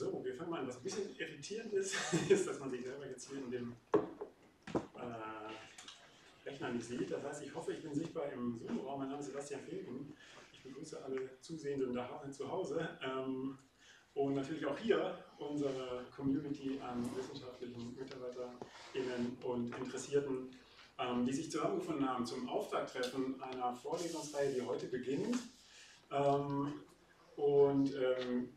So, wir fangen mal an. Was ein bisschen irritierend ist, ist, dass man sich selber jetzt hier in dem äh, Rechner nicht sieht. Das heißt, ich hoffe, ich bin sichtbar im Zoom-Raum. Mein Name ist Sebastian Felgen. Ich begrüße alle Zusehenden da zu Hause. Ähm, und natürlich auch hier unsere Community an wissenschaftlichen MitarbeiterInnen und Interessierten, ähm, die sich zusammengefunden haben zum Auftakttreffen einer Vorlesungsreihe, die heute beginnt. Ähm, und ähm,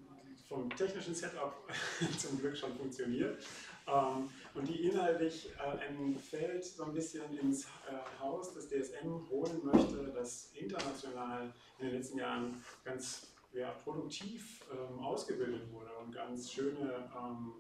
vom technischen Setup zum Glück schon funktioniert. Ähm, und die inhaltlich äh, ein Feld so ein bisschen ins äh, Haus des DSM holen möchte, das international in den letzten Jahren ganz ja, produktiv ähm, ausgebildet wurde und ganz schöne ähm,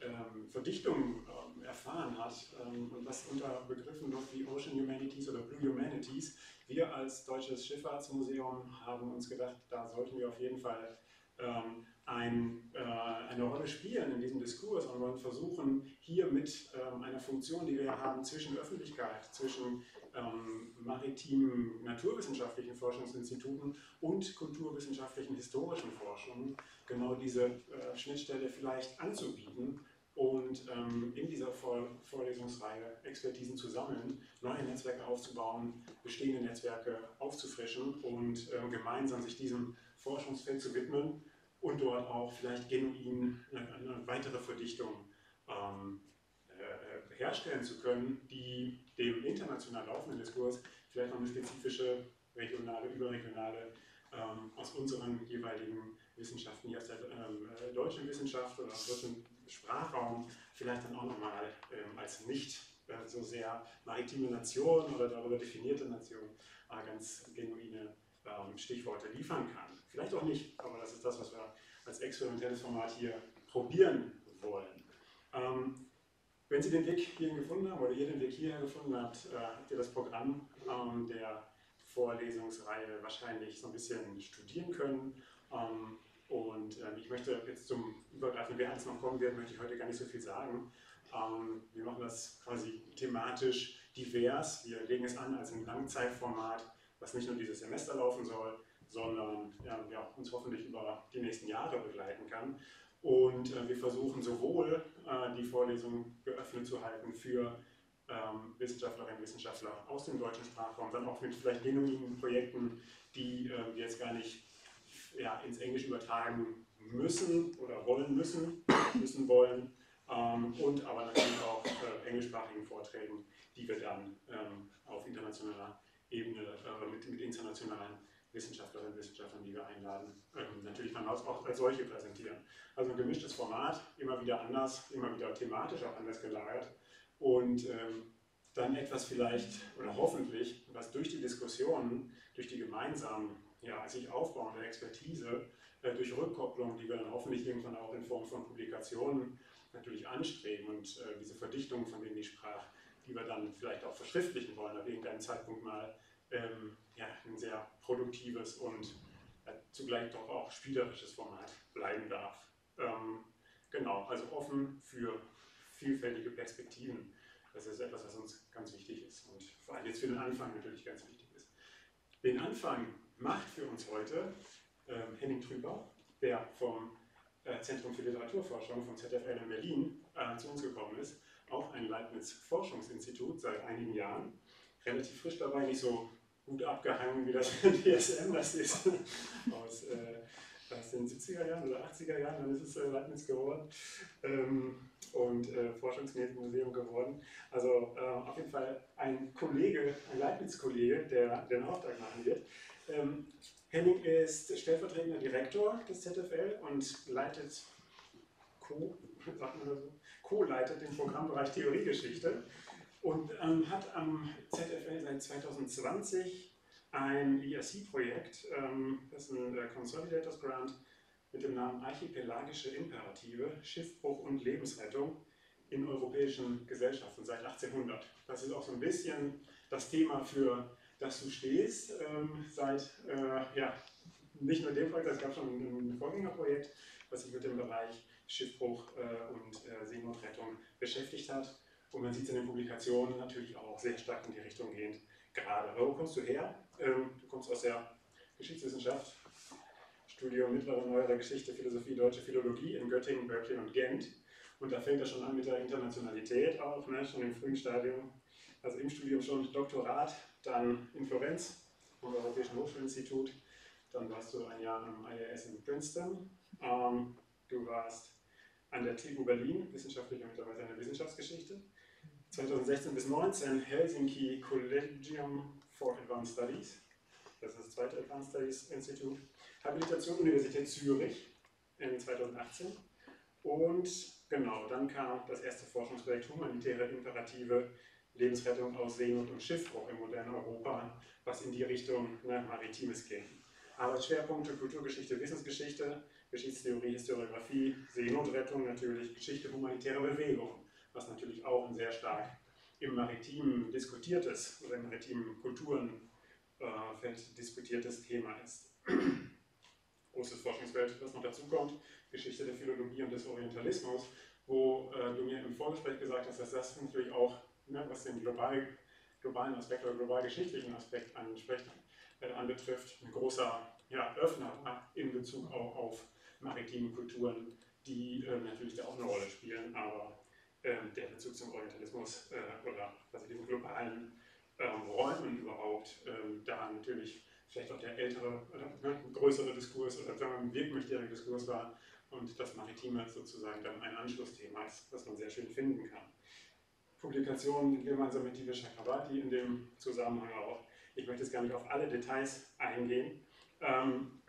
ähm, Verdichtungen ähm, erfahren hat ähm, und das unter Begriffen läuft wie Ocean Humanities oder Blue Humanities. Wir als Deutsches Schifffahrtsmuseum haben uns gedacht, da sollten wir auf jeden Fall ähm, ein, äh, eine Rolle spielen in diesem Diskurs und wollen versuchen, hier mit ähm, einer Funktion, die wir haben zwischen Öffentlichkeit, zwischen ähm, maritimen naturwissenschaftlichen Forschungsinstituten und kulturwissenschaftlichen historischen Forschungen, genau diese äh, Schnittstelle vielleicht anzubieten und ähm, in dieser Vor Vorlesungsreihe Expertisen zu sammeln, neue Netzwerke aufzubauen, bestehende Netzwerke aufzufrischen und äh, gemeinsam sich diesem Forschungsfeld zu widmen und dort auch vielleicht genuin eine, eine weitere Verdichtung ähm, äh, herstellen zu können, die dem international laufenden Diskurs vielleicht noch eine spezifische regionale, überregionale ähm, aus unseren jeweiligen Wissenschaften, hier aus der ähm, äh, deutschen Wissenschaft oder aus dem deutschen Sprachraum, vielleicht dann auch nochmal ähm, als nicht äh, so sehr maritime Nation oder darüber definierte Nation äh, ganz genuine ähm, Stichworte liefern kann. Vielleicht auch nicht, aber das ist das, was wir als experimentelles Format hier probieren wollen. Ähm, wenn Sie den Weg hierhin gefunden haben oder ihr den Weg hierher gefunden habt, äh, habt ihr das Programm ähm, der Vorlesungsreihe wahrscheinlich so ein bisschen studieren können. Ähm, und äh, ich möchte jetzt zum Übergreifen, wer alles noch kommen wird, möchte ich heute gar nicht so viel sagen. Ähm, wir machen das quasi thematisch divers. Wir legen es an als ein Langzeitformat was nicht nur dieses Semester laufen soll, sondern ja, ja, uns hoffentlich über die nächsten Jahre begleiten kann. Und äh, wir versuchen sowohl äh, die Vorlesung geöffnet zu halten für ähm, Wissenschaftlerinnen und Wissenschaftler aus dem deutschen Sprachraum, dann auch mit vielleicht genuinen Projekten, die äh, wir jetzt gar nicht ja, ins Englisch übertragen müssen oder wollen müssen, müssen wollen. Ähm, und aber natürlich auch äh, englischsprachigen Vorträgen, die wir dann ähm, auf internationaler Ebene äh, mit, mit, internationalen Wissenschaftlerinnen und Wissenschaftlern, die wir einladen, ähm, natürlich dann auch als solche präsentieren. Also ein gemischtes Format, immer wieder anders, immer wieder thematisch auch anders gelagert und ähm, dann etwas vielleicht oder hoffentlich, was durch die Diskussionen, durch die gemeinsamen, ja, sich aufbauende Expertise, äh, durch Rückkopplung, die wir dann hoffentlich irgendwann auch in Form von Publikationen natürlich anstreben und äh, diese Verdichtung, von denen ich sprach, die wir dann vielleicht auch verschriftlichen wollen, ab irgendeinem Zeitpunkt mal ähm, ja, ein sehr produktives und äh, zugleich doch auch spielerisches Format bleiben darf. Ähm, genau, also offen für vielfältige Perspektiven. Das ist etwas, was uns ganz wichtig ist und vor allem jetzt für den Anfang natürlich ganz wichtig ist. Den Anfang macht für uns heute ähm, Henning Trüber, der vom äh, Zentrum für Literaturforschung vom ZFL in Berlin äh, zu uns gekommen ist auch ein Leibniz-Forschungsinstitut seit einigen Jahren. Relativ frisch dabei, nicht so gut abgehangen wie das DSM, das ist aus, äh, aus den 70er Jahren oder 80er Jahren, dann ist es äh, Leibniz geworden ähm, und äh, Forschungsmuseum geworden. Also äh, auf jeden Fall ein Kollege, ein Leibniz-Kollege, der den Auftrag machen wird. Ähm, Henning ist stellvertretender Direktor des ZFL und leitet Co, sagt man so, co-leitet den Programmbereich Theoriegeschichte und ähm, hat am ZFL seit 2020 ein ERC-Projekt, ähm, das ist ein äh, Consolidators Grant mit dem Namen Archipelagische Imperative, Schiffbruch und Lebensrettung in europäischen Gesellschaften seit 1800. Das ist auch so ein bisschen das Thema, für das du stehst, ähm, seit, äh, ja, nicht nur dem Projekt, es gab schon ein, ein Vorgängerprojekt, was sich mit dem Bereich Schiffbruch äh, und äh, Seenotrettung beschäftigt hat. Und man sieht es in den Publikationen natürlich auch sehr stark in die Richtung gehend gerade. Aber wo kommst du her? Ähm, du kommst aus der Geschichtswissenschaft, Studium Mittlere Neuere Geschichte, Philosophie, Deutsche Philologie in Göttingen, Berkeley und Gent. Und da fängt er schon an mit der Internationalität auch, ne, schon im frühen Stadium. Also im Studium schon Doktorat, dann in Florenz am Europäischen Hochschulinstitut. Dann warst du ein Jahr am IAS in Princeton. Ähm, du warst an der TU Berlin, wissenschaftlicher Mitarbeiter in der Wissenschaftsgeschichte. 2016 bis 2019 Helsinki Collegium for Advanced Studies. Das ist das zweite Advanced Studies Institute. Habilitation Universität Zürich in 2018. Und genau, dann kam das erste Forschungsprojekt Humanitäre Imperative Lebensrettung aus Seenot und Schiffbruch im modernen Europa, was in die Richtung ne, Maritimes ging. Arbeitsschwerpunkte Kulturgeschichte, Wissensgeschichte, Geschichtstheorie, Historiografie, Seenotrettung natürlich, Geschichte humanitärer Bewegung, was natürlich auch ein sehr stark im Maritimen diskutiertes oder im maritimen Kulturenfeld äh, diskutiertes Thema ist. Großes Forschungsfeld, was noch dazu kommt, Geschichte der Philologie und des Orientalismus, wo äh, du mir im Vorgespräch gesagt hast, dass das natürlich auch, ne, was den global, globalen Aspekt oder global geschichtlichen Aspekt anspricht, äh, anbetrifft, ein großer ja, Öffner in Bezug auch auf maritime Kulturen, die äh, natürlich da auch eine Rolle spielen, aber äh, der Bezug zum Orientalismus äh, oder also diesen globalen ähm, Räumen überhaupt, ähm, da natürlich vielleicht auch der ältere oder ne, größere Diskurs oder sagen wir mal, ein wirkmächtiger Diskurs war und das Maritime sozusagen dann ein Anschlussthema ist, was man sehr schön finden kann. Publikationen gemeinsam mit Diva Chakrabarti in dem Zusammenhang auch. Ich möchte jetzt gar nicht auf alle Details eingehen. Ähm,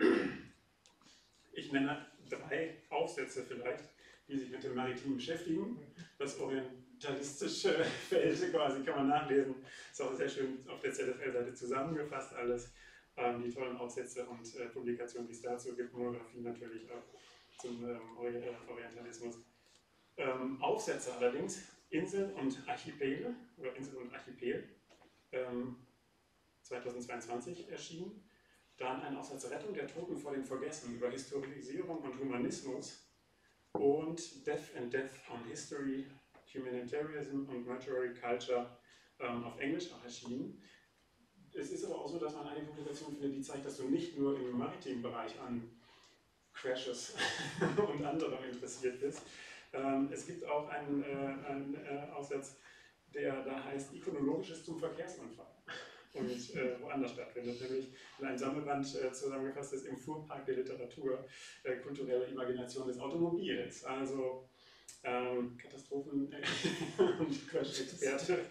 ich nenne drei Aufsätze vielleicht, die sich mit dem Maritimen beschäftigen. Das orientalistische Feld quasi kann man nachlesen. Ist auch sehr schön auf der ZFL-Seite zusammengefasst alles. Ähm, die tollen Aufsätze und äh, Publikationen, die es dazu gibt, Monographie natürlich auch zum ähm, äh, Orientalismus. Ähm, Aufsätze allerdings, Inseln und Archipel, oder Insel und Archipel, 2022 erschienen. Dann ein Aufsatz Rettung der Toten vor dem Vergessen über Historisierung und Humanismus und Death and Death on History, Humanitarianism und Mortuary Culture ähm, auf Englisch auch erschienen. Es ist aber auch so, dass man eine Publikation findet, die zeigt, dass du nicht nur im maritimen Bereich an Crashes und anderem interessiert bist. Ähm, es gibt auch einen, äh, einen äh, Aufsatz, der da heißt Ikonologisches zum Verkehrsunfall und äh, woanders stattfindet, nämlich in einem Sammelband äh, zusammengefasst ist im Fuhrpark der Literatur äh, kulturelle Imagination des Automobils. Also ähm, Katastrophen- und Crash-Experte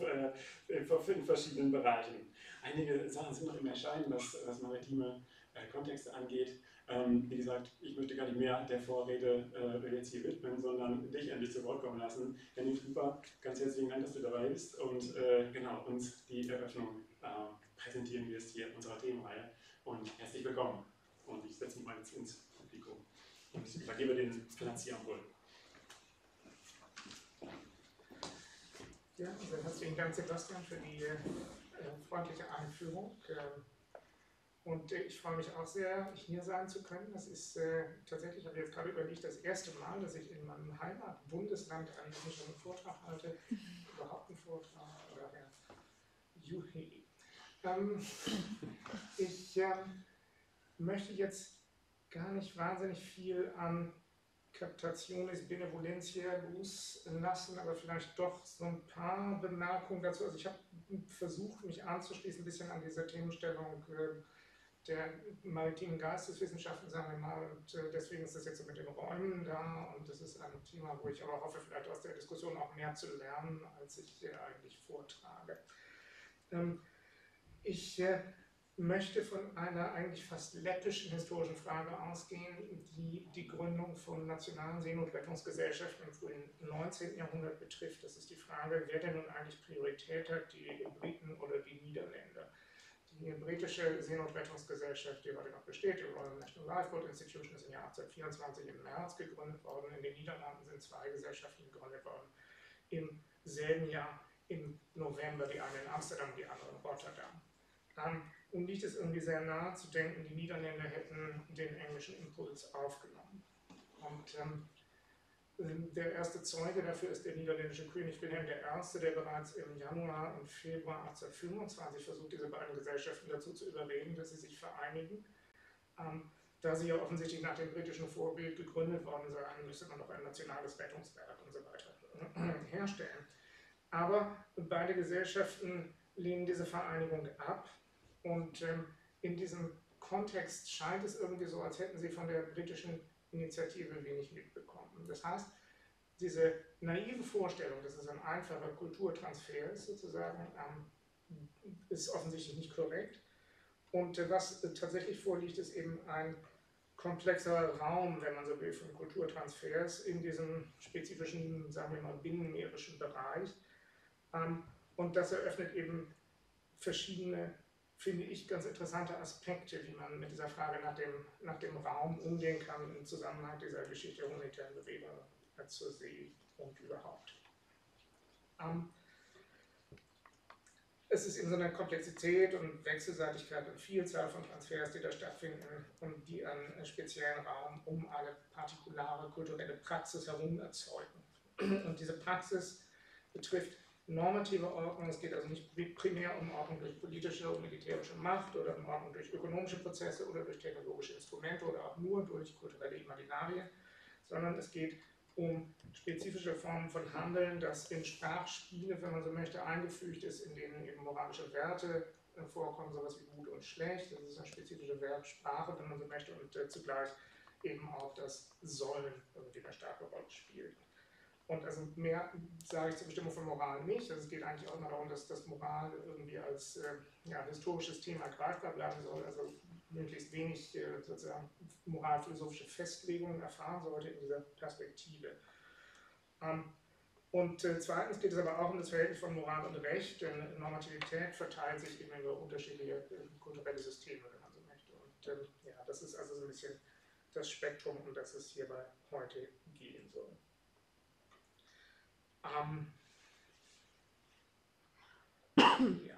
äh, in verschiedenen Bereichen. Einige Sachen sind noch im Erscheinen, was, was maritime Kontexte angeht. Ähm, wie gesagt, ich möchte gar nicht mehr der Vorrede äh, jetzt hier widmen, sondern dich endlich zu Wort kommen lassen. Henning Trüper, ganz herzlichen Dank, dass du dabei bist und äh, genau uns die Eröffnung äh, präsentieren wirst hier in unserer Themenreihe. Und herzlich willkommen. Und ich setze mich mal jetzt ins Publikum und übergebe den Platz hier am Pult. Ja, also herzlichen Dank, Sebastian, für die äh, freundliche Einführung. Ähm, und äh, ich freue mich auch sehr, hier sein zu können. Das ist äh, tatsächlich, ich habe jetzt gerade überlegt, das erste Mal, dass ich in meinem Heimatbundesland einen einen Vortrag halte, überhaupt einen Vortrag oder Herr Juhi. Ähm, ich äh, möchte jetzt gar nicht wahnsinnig viel an Captationis Benevolentia loslassen, aber vielleicht doch so ein paar Bemerkungen dazu. Also ich habe versucht, mich anzuschließen ein bisschen an diese Themenstellung äh, der maritimen Geisteswissenschaften, sagen wir mal. Und äh, deswegen ist das jetzt so mit den Räumen da. Und das ist ein Thema, wo ich aber hoffe, vielleicht aus der Diskussion auch mehr zu lernen, als ich äh, eigentlich vortrage. Ähm, ich äh, möchte von einer eigentlich fast läppischen historischen Frage ausgehen, die die Gründung von nationalen Seenotrettungsgesellschaften im frühen 19. Jahrhundert betrifft. Das ist die Frage, wer denn nun eigentlich Priorität hat, die Briten oder die Niederländer die britische Seenotrettungsgesellschaft, die heute noch besteht, die Royal National Lifeboat Institution, ist im Jahr 1824 im März gegründet worden. In den Niederlanden sind zwei Gesellschaften gegründet worden. Im selben Jahr im November, die eine in Amsterdam, die andere in Rotterdam. Ähm, und liegt es irgendwie sehr nahe zu denken, die Niederländer hätten den englischen Impuls aufgenommen. Und ähm, der erste Zeuge dafür ist der niederländische König Wilhelm I., der bereits im Januar und Februar 1825 versucht, diese beiden Gesellschaften dazu zu überreden, dass sie sich vereinigen. Ähm, da sie ja offensichtlich nach dem britischen Vorbild gegründet worden sein, müsste man doch ein nationales Rettungswerk und so weiter herstellen. Aber beide Gesellschaften lehnen diese Vereinigung ab und ähm, in diesem Kontext scheint es irgendwie so, als hätten sie von der britischen Initiative wenig mitbekommen. Das heißt, diese naive Vorstellung, dass es ein einfacher Kulturtransfer ist, sozusagen, ähm, ist offensichtlich nicht korrekt. Und äh, was äh, tatsächlich vorliegt, ist eben ein komplexer Raum, wenn man so will, von Kulturtransfers in diesem spezifischen, sagen wir mal, binnenmeerischen Bereich. Ähm, und das eröffnet eben verschiedene finde ich, ganz interessante Aspekte, wie man mit dieser Frage nach dem, nach dem Raum umgehen kann im Zusammenhang dieser Geschichte der humanitären Bewegung zur See und überhaupt. Ähm, es ist eben so eine Komplexität und Wechselseitigkeit und Vielzahl von Transfers, die da stattfinden und die einen speziellen Raum um eine partikulare kulturelle Praxis herum erzeugen. Und diese Praxis betrifft normative Ordnung. Es geht also nicht primär um Ordnung durch politische und militärische Macht oder um Ordnung durch ökonomische Prozesse oder durch technologische Instrumente oder auch nur durch kulturelle Imaginarien, sondern es geht um spezifische Formen von Handeln, das in Sprachspiele, wenn man so möchte, eingefügt ist, in denen eben moralische Werte äh, vorkommen, sowas wie gut und schlecht. Das ist eine spezifische Wertsprache, wenn man so möchte, und äh, zugleich eben auch das Sollen irgendwie eine starke Rolle spielt. Und also mehr sage ich zur Bestimmung von Moral nicht. Also es geht eigentlich auch immer darum, dass das Moral irgendwie als äh, ja, historisches Thema greifbar bleiben soll, also möglichst wenig äh, sozusagen moralphilosophische Festlegungen erfahren sollte in dieser Perspektive. Ähm, und äh, zweitens geht es aber auch um das Verhältnis von Moral und Recht, denn Normativität verteilt sich eben über unterschiedliche äh, kulturelle Systeme, wenn man so möchte. Und ähm, ja, das ist also so ein bisschen das Spektrum, um das es hierbei heute gehen soll. Ähm, ja.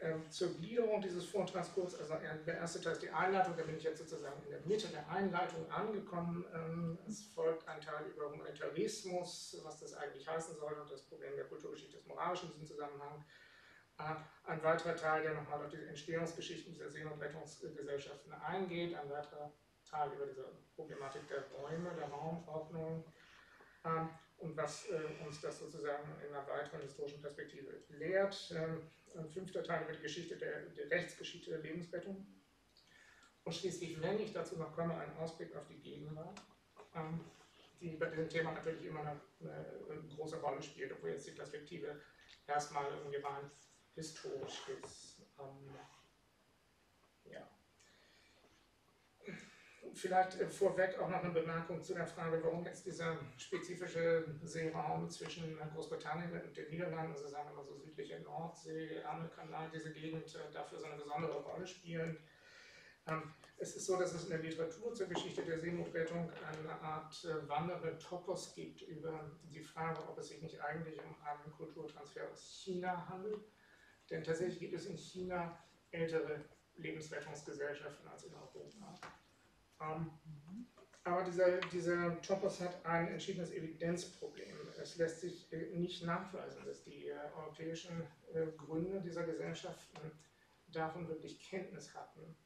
ähm, zur Gliederung dieses Vortrags kurz, also der erste Teil ist die Einleitung, da bin ich jetzt sozusagen in der Mitte der Einleitung angekommen. Ähm, es folgt ein Teil über Humanitarismus, was das eigentlich heißen soll und das Problem der Kulturgeschichte des Moralischen in diesem Zusammenhang. Äh, ein weiterer Teil, der nochmal auf die Entstehungsgeschichten dieser Seen- und Rettungsgesellschaften eingeht, ein weiterer Teil über diese Problematik der Räume, der Raumordnung. Ähm, und was äh, uns das sozusagen in einer weiteren historischen Perspektive lehrt. Ähm, fünfter Teil über die Geschichte der, der, Rechtsgeschichte der Lebensrettung. Und schließlich, wenn ich dazu noch komme, ein Ausblick auf die Gegenwart, ähm, die bei diesem Thema natürlich immer eine, eine, große Rolle spielt, obwohl jetzt die Perspektive erstmal irgendwie rein historisch ist. Ähm, ja vielleicht äh, vorweg auch noch eine Bemerkung zu der Frage, warum jetzt dieser spezifische Seeraum zwischen Großbritannien und den Niederlanden, also sagen wir mal so südliche Nordsee, Ärmelkanal, diese Gegend äh, dafür so eine besondere Rolle spielen. Ähm, es ist so, dass es in der Literatur zur Geschichte der Seenotrettung eine Art äh, wandernde Topos gibt über die Frage, ob es sich nicht eigentlich um einen Kulturtransfer aus China handelt. Denn tatsächlich gibt es in China ältere Lebensrettungsgesellschaften als in Europa. Ähm, aber dieser, dieser Topos hat ein entschiedenes Evidenzproblem. Es lässt sich äh, nicht nachweisen, dass die äh, europäischen äh, Gründer dieser Gesellschaften davon wirklich Kenntnis hatten.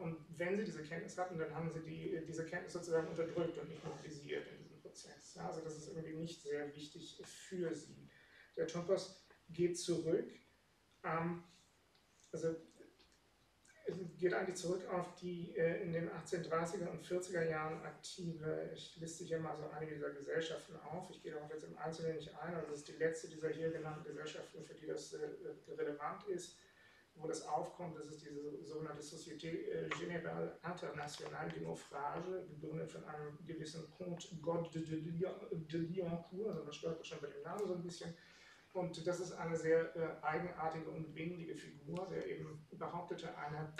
Und wenn sie diese Kenntnis hatten, dann haben sie die, diese Kenntnis sozusagen unterdrückt und nicht mobilisiert in diesem Prozess. Also das ist irgendwie nicht sehr wichtig für sie. Der Topos geht zurück. Ähm, also geht eigentlich zurück auf die äh, in den 1830er und 40er Jahren aktive, ich liste hier mal so einige dieser Gesellschaften auf, ich gehe darauf jetzt im Einzelnen nicht ein, also das ist die letzte dieser hier genannten Gesellschaften, für die das äh, relevant ist, wo das aufkommt, das ist diese sogenannte Société äh, Générale Internationale de Naufrage, gegründet von einem gewissen Comte God de, de Liancourt, also man stört schon bei dem Namen so ein bisschen, und das ist eine sehr äh, eigenartige und windige Figur, der eben behauptete, eine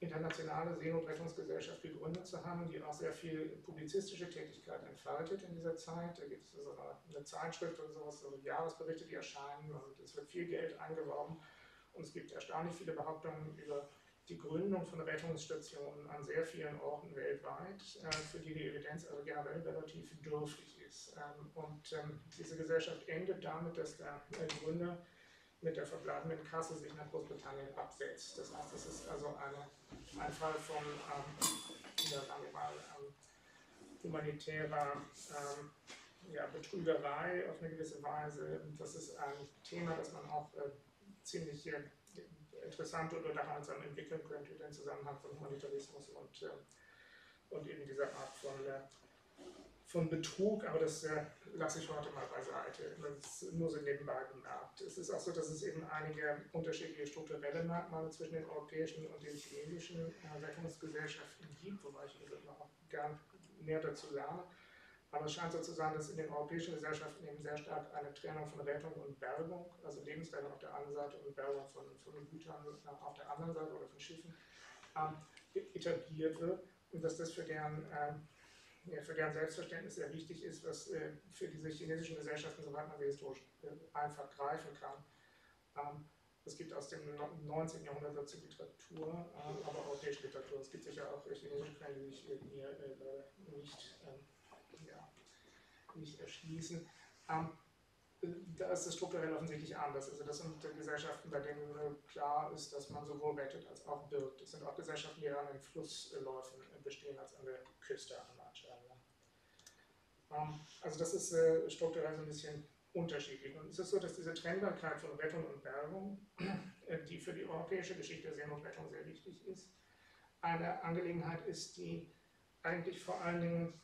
internationale Seenotrettungsgesellschaft gegründet zu haben, die auch sehr viel publizistische Tätigkeit entfaltet in dieser Zeit. Da gibt es also eine Zeitschrift und sowas, also Jahresberichte, die erscheinen und es wird viel Geld eingeworben. Und es gibt erstaunlich viele Behauptungen über die Gründung von Rettungsstationen an sehr vielen Orten weltweit, äh, für die die Evidenz also generell relativ dürftig ist. Ähm, und ähm, diese Gesellschaft endet damit, dass der Gründer mit der verbleibenden Kasse sich nach Großbritannien absetzt. Das heißt, es ist also eine, ein Fall von ähm, mal ähm, humanitärer ähm, ja, Betrügerei auf eine gewisse Weise. Das ist ein Thema, das man auch äh, ziemlich äh, interessant und unterhaltsam entwickeln könnte, den Zusammenhang von Humanitarismus und, äh, und eben dieser Art von, äh, von Betrug, aber das äh, lasse ich heute mal beiseite. Das ist nur so nebenbei bemerkt. Es ist auch so, dass es eben einige unterschiedliche strukturelle Merkmale zwischen den europäischen und den chinesischen äh, Rettungsgesellschaften gibt, wobei ich eben auch gern mehr dazu lerne. Aber es scheint so zu sein, dass in den europäischen Gesellschaften eben sehr stark eine Trennung von Rettung und Bergung, also Lebensrettung auf der einen Seite und Bergung von, von Gütern äh, auf der anderen Seite oder von Schiffen, ähm, etabliert wird und dass das für deren, ähm, ja, für deren Selbstverständnis sehr wichtig ist, was äh, für diese chinesischen Gesellschaften, soweit man sie historisch äh, einfach greifen kann. Ähm, es gibt aus dem 19. Jahrhundert dazu Literatur, äh, aber auch europäische Literatur. Es gibt sicher auch chinesische Quellen, die ich mir äh, nicht ähm, nicht erschließen. Ähm, da ist es strukturell offensichtlich anders. Also das sind Gesellschaften, bei denen klar ist, dass man sowohl rettet als auch birgt. Das sind auch Gesellschaften, die an den Flussläufen bestehen als an der Küste an Landschaften. Ähm, also das ist äh, strukturell so ein bisschen unterschiedlich. Und es ist so, dass diese Trennbarkeit von Rettung und Bergung, äh, die für die europäische Geschichte der Seenotrettung sehr wichtig ist, eine Angelegenheit ist, die eigentlich vor allen Dingen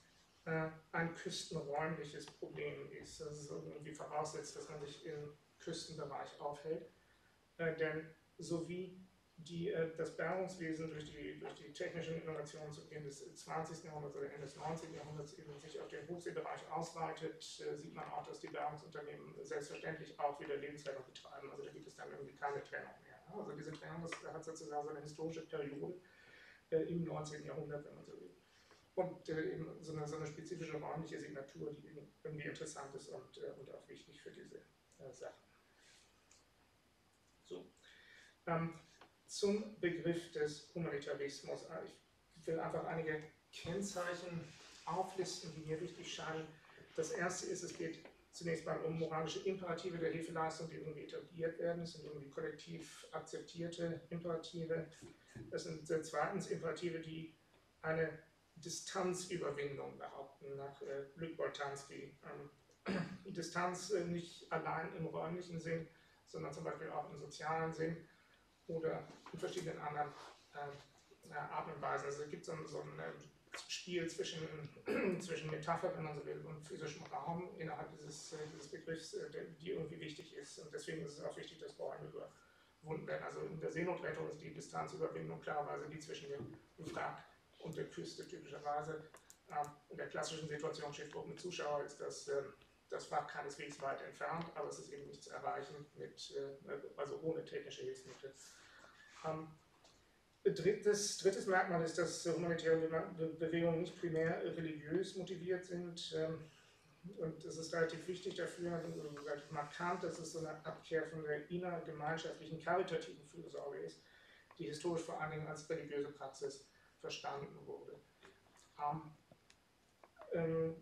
ein küstenräumliches Problem ist. Das ist irgendwie voraussetzt, dass man sich im Küstenbereich aufhält. Äh, denn so wie die, äh, das Bergungswesen durch die, durch die technischen Innovationen zu Beginn des 20. Jahrhunderts oder Ende des 19. Jahrhunderts eben sich auf den Hochseebereich ausweitet, sieht man auch, dass die Bergungsunternehmen selbstverständlich auch wieder Lebensrettung betreiben. Also da gibt es dann irgendwie keine Trennung mehr. Also diese Trennung das hat sozusagen so eine historische Periode im 19. Jahrhundert, wenn man so will und äh, eben so eine, so eine, spezifische räumliche Signatur, die irgendwie interessant ist und, äh, und auch wichtig für diese äh, Sachen. So. Ähm, zum Begriff des Humanitarismus. Äh, ich will einfach einige Kennzeichen auflisten, die mir wichtig scheinen. Das erste ist, es geht zunächst mal um moralische Imperative der Hilfeleistung, die irgendwie etabliert werden. Das sind irgendwie kollektiv akzeptierte Imperative. Das sind zweitens Imperative, die eine Distanzüberwindung behaupten, nach äh, Luc Boltanski. Ähm, Distanz äh, nicht allein im räumlichen Sinn, sondern zum Beispiel auch im sozialen Sinn oder in verschiedenen anderen äh, Arten und Weisen. Also es gibt so, so ein äh, Spiel zwischen, zwischen Metapher, wenn man so will, und physischem Raum innerhalb dieses, äh, dieses Begriffs, äh, der, die irgendwie wichtig ist. Und deswegen ist es auch wichtig, dass Bäume überwunden werden. Also in der Seenotrettung ist die Distanzüberwindung klarerweise die zwischen dem Wrack und der Küste typischerweise. Ähm, in der klassischen Situation Schiffbruch mit Zuschauer ist das, ähm, das Wrack keineswegs weit entfernt, aber es ist eben nicht zu erreichen, mit, äh, also ohne technische Hilfsmittel. Ähm, drittes, drittes Merkmal ist, dass humanitäre Bewegungen nicht primär religiös motiviert sind. Und es ist relativ wichtig dafür, relativ markant, dass es so eine Abkehr von der innergemeinschaftlichen karitativen Fürsorge ist, die historisch vor allen Dingen als religiöse Praxis verstanden wurde. Ähm,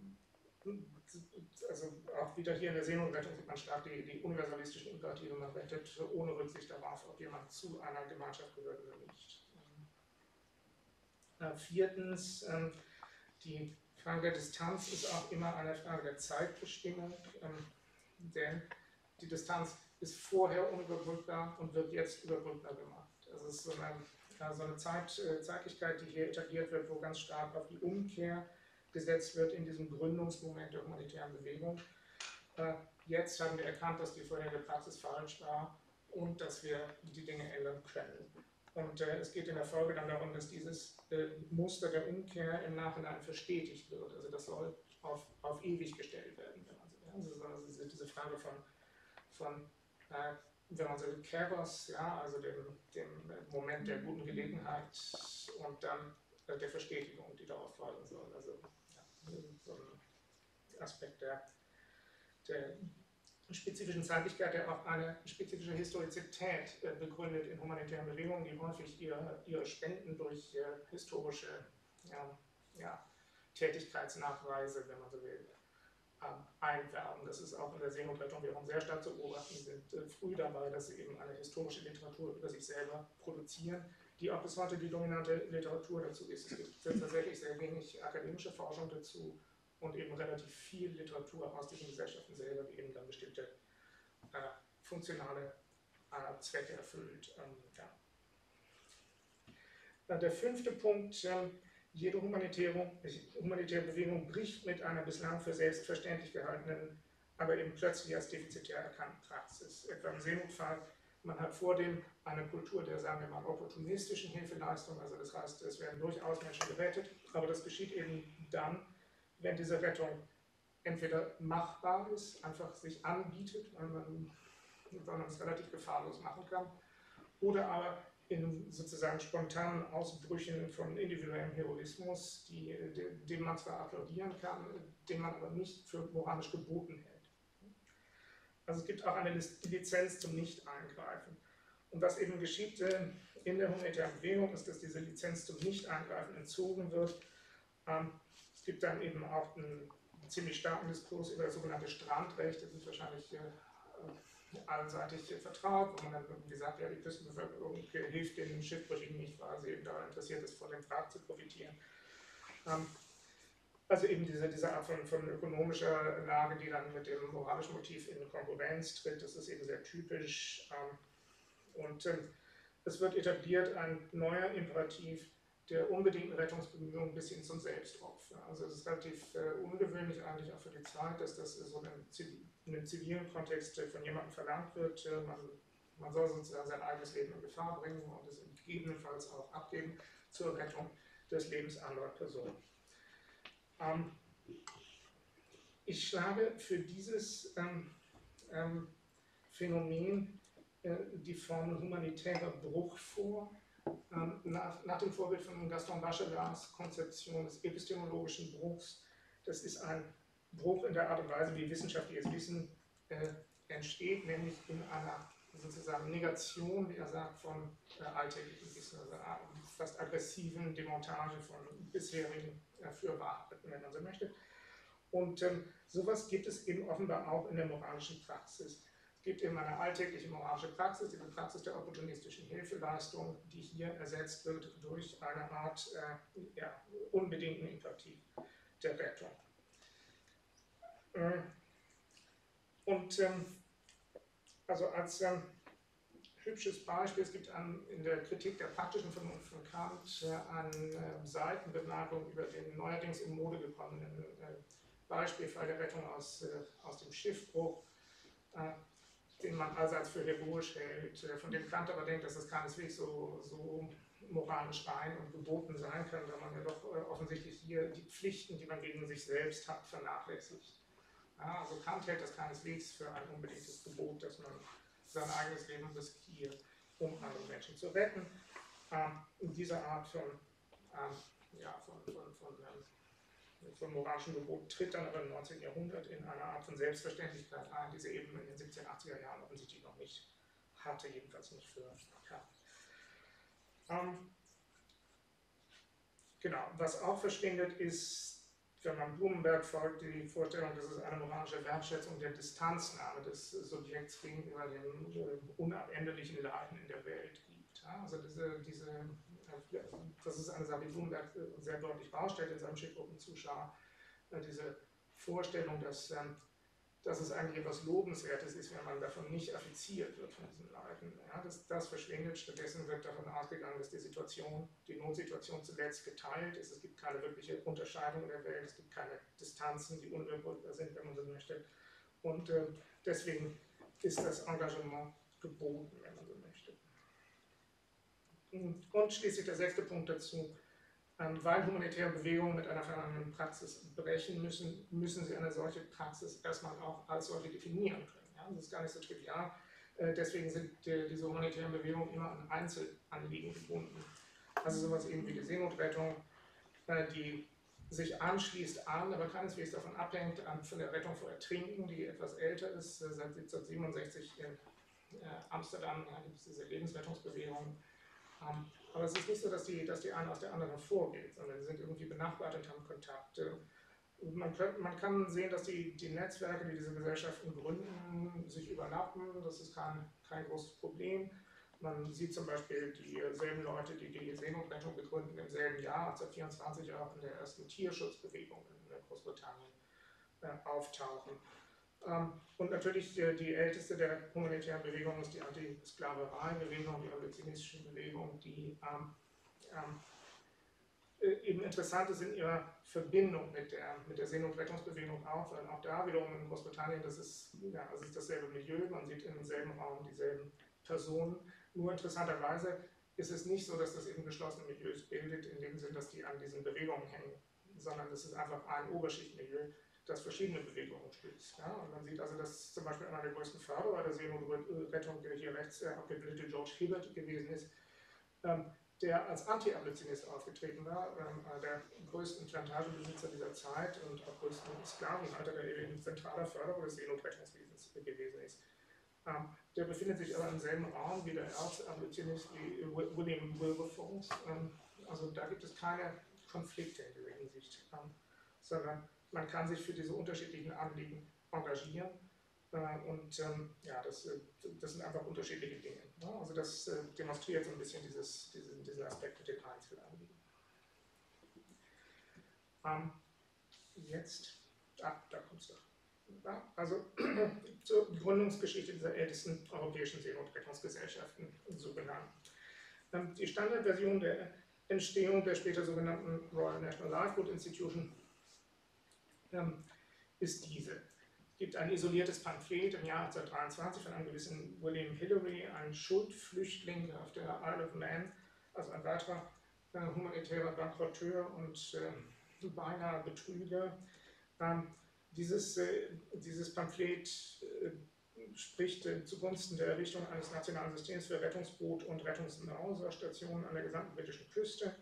also auch wieder hier in der Seenotrettung sieht man stark die, die universalistischen Imperative, man rettet ohne Rücksicht darauf, ob jemand zu einer Gemeinschaft gehört oder nicht. Äh, viertens, ähm, die Frage der Distanz ist auch immer eine Frage der Zeitbestimmung, ähm, denn die Distanz ist vorher unüberbrückbar und wird jetzt überbrückbar gemacht. Also es ist so eine so eine Zeit, äh, Zeitlichkeit, die hier etabliert wird, wo ganz stark auf die Umkehr gesetzt wird in diesem Gründungsmoment der humanitären Bewegung. Äh, jetzt haben wir erkannt, dass die vorherige Praxis falsch war und dass wir die Dinge ändern können. Und äh, es geht in der Folge dann darum, dass dieses Muster der Umkehr im Nachhinein verstetigt wird. Also das soll auf, auf ewig gestellt werden. Also, also diese Frage von, von wenn man so will, Keros, ja, also dem, dem Moment der guten Gelegenheit und dann äh, der Verstetigung, die darauf folgen soll. Also ja, so ein Aspekt der, der spezifischen Zeitlichkeit, der auch eine spezifische Historizität äh, begründet in humanitären Bewegungen, die häufig ihre, ihre Spenden durch äh, historische ja, ja, Tätigkeitsnachweise, wenn man so will, einwerben. Das ist auch in der Seenotrettung wiederum sehr stark zu beobachten. Sie sind äh, früh dabei, dass sie eben eine historische Literatur über sich selber produzieren, die auch bis heute die dominante Literatur dazu ist. Es gibt tatsächlich sehr wenig akademische Forschung dazu und eben relativ viel Literatur aus diesen Gesellschaften selber, die eben dann bestimmte äh, funktionale äh, Zwecke erfüllt. Ähm, ja. Der fünfte Punkt, äh, jede humanitäre, humanitäre Bewegung bricht mit einer bislang für selbstverständlich gehaltenen, aber eben plötzlich als defizitär erkannten Praxis. Etwa im Seenotfall, man hat vor dem eine Kultur der, sagen wir mal, opportunistischen Hilfeleistung, also das heißt, es werden durchaus Menschen gerettet, aber das geschieht eben dann, wenn diese Rettung entweder machbar ist, einfach sich anbietet, weil man, weil man es relativ gefahrlos machen kann, oder aber in sozusagen spontanen Ausbrüchen von individuellem Heroismus, die, dem man zwar applaudieren kann, den man aber nicht für moralisch geboten hält. Also es gibt auch eine Lizenz zum Nicht-Eingreifen. Und was eben geschieht in der humanitären Bewegung, ist, dass diese Lizenz zum Nicht-Eingreifen entzogen wird. Ähm, es gibt dann eben auch einen ziemlich starken Diskurs über das sogenannte Strandrecht. Das ist wahrscheinlich äh, allseitig vertraut, wo man dann irgendwie sagt, ja, die Küstenbevölkerung hilft den Schiffbrüchigen nicht, weil sie eben daran interessiert ist, von dem Wrack zu profitieren. Ähm, also eben diese, diese Art von, von ökonomischer Lage, die dann mit dem moralischen Motiv in Konkurrenz tritt, das ist eben sehr typisch. Ähm, und ähm, es wird etabliert ein neuer Imperativ der unbedingten Rettungsbemühungen bis hin zum Selbstopfer. Also es ist relativ äh, ungewöhnlich eigentlich auch für die Zeit, dass das so in einem zivilen Kontext von jemandem verlangt wird, äh, man, man soll sozusagen sein eigenes Leben in Gefahr bringen und es gegebenenfalls auch abgeben zur Rettung des Lebens anderer Personen. Ähm, ich schlage für dieses ähm, ähm, Phänomen äh, die Formel humanitärer Bruch vor, nach, nach, dem Vorbild von Gaston Bachelars Konzeption des epistemologischen Bruchs. Das ist ein Bruch in der Art und Weise, wie wissenschaftliches Wissen äh, entsteht, nämlich in einer sozusagen Negation, wie er sagt, von äh, alltäglichem Wissen, also einer fast aggressiven Demontage von bisherigen äh, Fürwahrheiten, wenn man so möchte. Und ähm, sowas gibt es eben offenbar auch in der moralischen Praxis. Gibt eben eine alltägliche moralische Praxis, diese Praxis der opportunistischen Hilfeleistung, die hier ersetzt wird durch eine Art äh, ja, unbedingten Imperativ der Rettung. Äh, und ähm, also als ähm, hübsches Beispiel, es gibt an, in der Kritik der praktischen Vernunft von Kant äh, eine Seitenbemerkung über den neuerdings in Mode gekommenen äh, Beispielfall der Rettung aus, aus dem Schiffbruch, den man allseits für heroisch hält, von dem Kant aber denkt, dass das keineswegs so, so moralisch rein und geboten sein kann, da man ja doch offensichtlich hier die Pflichten, die man gegen sich selbst hat, vernachlässigt. Ja, also Kant hält das keineswegs für ein unbedingtes Gebot, dass man sein eigenes Leben riskiert, um andere Menschen zu retten. Ähm, diese Art von, ähm, ja, von, von, von, ähm, von moralischem Gebot tritt dann aber im 19. Jahrhundert in einer Art von Selbstverständlichkeit ein, die sie eben in den 17, 80er Jahren offensichtlich noch nicht hatte, jedenfalls nicht für Kant. Ähm, genau, was auch verschwindet, ist wenn man Blumenberg folgt, die Vorstellung, dass es eine moralische Wertschätzung der Distanznahme des Subjekts gegenüber dem äh, unabänderlichen Leiden in der Welt gibt. Also diese, diese, äh, das ist eine Sache, die Blumenberg äh, sehr deutlich darstellt in seinem Schiffgruppenzuschauer, diese Vorstellung, dass ähm, dass es eigentlich etwas Lobenswertes ist, wenn man davon nicht affiziert wird von diesen Leiden. Ja, das, das verschwindet. Stattdessen wird davon ausgegangen, dass die Situation, die Notsituation zuletzt geteilt ist. Es gibt keine wirkliche Unterscheidung in der Welt. Es gibt keine Distanzen, die unüberbrückbar sind, wenn man so möchte. Und äh, deswegen ist das Engagement geboten, wenn man so. Und schließlich der sechste Punkt dazu. Ähm, weil humanitäre Bewegungen mit einer vergangenen Praxis brechen müssen, müssen sie eine solche Praxis erstmal auch als solche definieren können. Ja? Das ist gar nicht so trivial. Äh, deswegen sind diese humanitären Bewegungen immer an Einzelanliegen gebunden. Also sowas eben wie die Seenotrettung, äh, die sich anschließt an, aber keineswegs davon abhängt, von der Rettung vor Ertrinken, die etwas älter ist, äh, seit 1767 in Amsterdam, da gibt es diese Lebensrettungsbewegung. Ähm, aber es ist nicht so, dass die, dass die eine aus der anderen vorgeht, sondern sie sind irgendwie benachbart und haben Kontakte. Man, könnte, man kann sehen, dass die, die Netzwerke, die diese Gesellschaften gründen, sich überlappen. Das ist kein, kein großes Problem. Man sieht zum Beispiel dieselben Leute, die die Seenotrettung begründen, im selben Jahr 1824 auch in der ersten Tierschutzbewegung in Großbritannien äh, auftauchen. Ähm, und natürlich die, die, älteste der humanitären Bewegungen ist die Anti-Sklaverei-Bewegung, die abolitionistische Bewegung, die ähm, ähm, äh, eben interessant ist in ihrer Verbindung mit der, mit der Seenotrettungsbewegung auch, weil auch da wiederum in Großbritannien, das ist, ja, das ist dasselbe Milieu, man sieht im selben Raum dieselben Personen. Nur interessanterweise ist es nicht so, dass das eben geschlossene Milieus bildet, in dem Sinn, dass die an diesen Bewegungen hängen, sondern es ist einfach ein Oberschichtmilieu, das verschiedene Bewegungen stützt. Ja? Und man sieht also, dass zum Beispiel einer der größten Förderer der Seenotrettung, der hier rechts abgebildete George Hibbert gewesen ist, ähm, der als Anti-Abolitionist aufgetreten war, ähm, der größten Plantagenbesitzer dieser Zeit und auch größten Sklavenhalter, der eben zentraler Förderer des Seenotrettungswesens gewesen ist. Ähm, der befindet sich aber im selben Raum wie der Erzabolitionist wie William Wilberforce. Ähm, also da gibt es keine Konflikte in dieser Hinsicht, ähm, sondern man kann sich für diese unterschiedlichen Anliegen engagieren äh, und ähm, ja, das, äh, das sind einfach unterschiedliche Dinge. Ne? Also das äh, demonstriert so ein bisschen dieses, diesen, diesen Aspekt mit den Einzelanliegen. Ähm, jetzt, ah, da es doch. Ja, also zur Gründungsgeschichte dieser ältesten europäischen Seenotrettungsgesellschaften, sogenannten. Ähm, die Standardversion der Entstehung der später sogenannten Royal National Lifeboat Institution ist diese gibt ein isoliertes Pamphlet im Jahr 1923 von einem gewissen William Hillary, ein Schuldflüchtling auf der Isle of Man, also ein weiterer äh, humanitärer Bankrotteur und äh, beinahe Betrüger. Ähm, dieses, äh, dieses Pamphlet äh, spricht äh, zugunsten der Errichtung eines nationalen Systems für Rettungsboot- und Rettungsnauserstationen an der gesamten britischen Küste.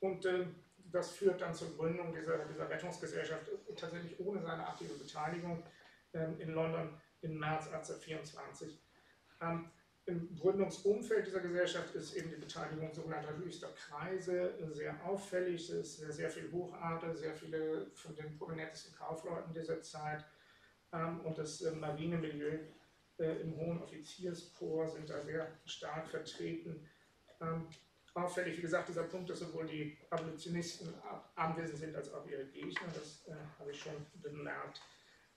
Und äh, das führt dann zur Gründung dieser, dieser Rettungsgesellschaft tatsächlich ohne seine aktive Beteiligung ähm, in London im März 1824. Ähm, Im Gründungsumfeld dieser Gesellschaft ist eben die Beteiligung sogenannter höchster Kreise sehr auffällig. Es ist sehr viel Hochadel, sehr viele von den prominentesten Kaufleuten dieser Zeit ähm, und das äh, Marinemilieu äh, im hohen Offizierskorps sind da sehr stark vertreten. Auffällig, wie gesagt, dieser Punkt, dass sowohl die Abolitionisten anwesend sind als auch ihre Gegner, das äh, habe ich schon bemerkt.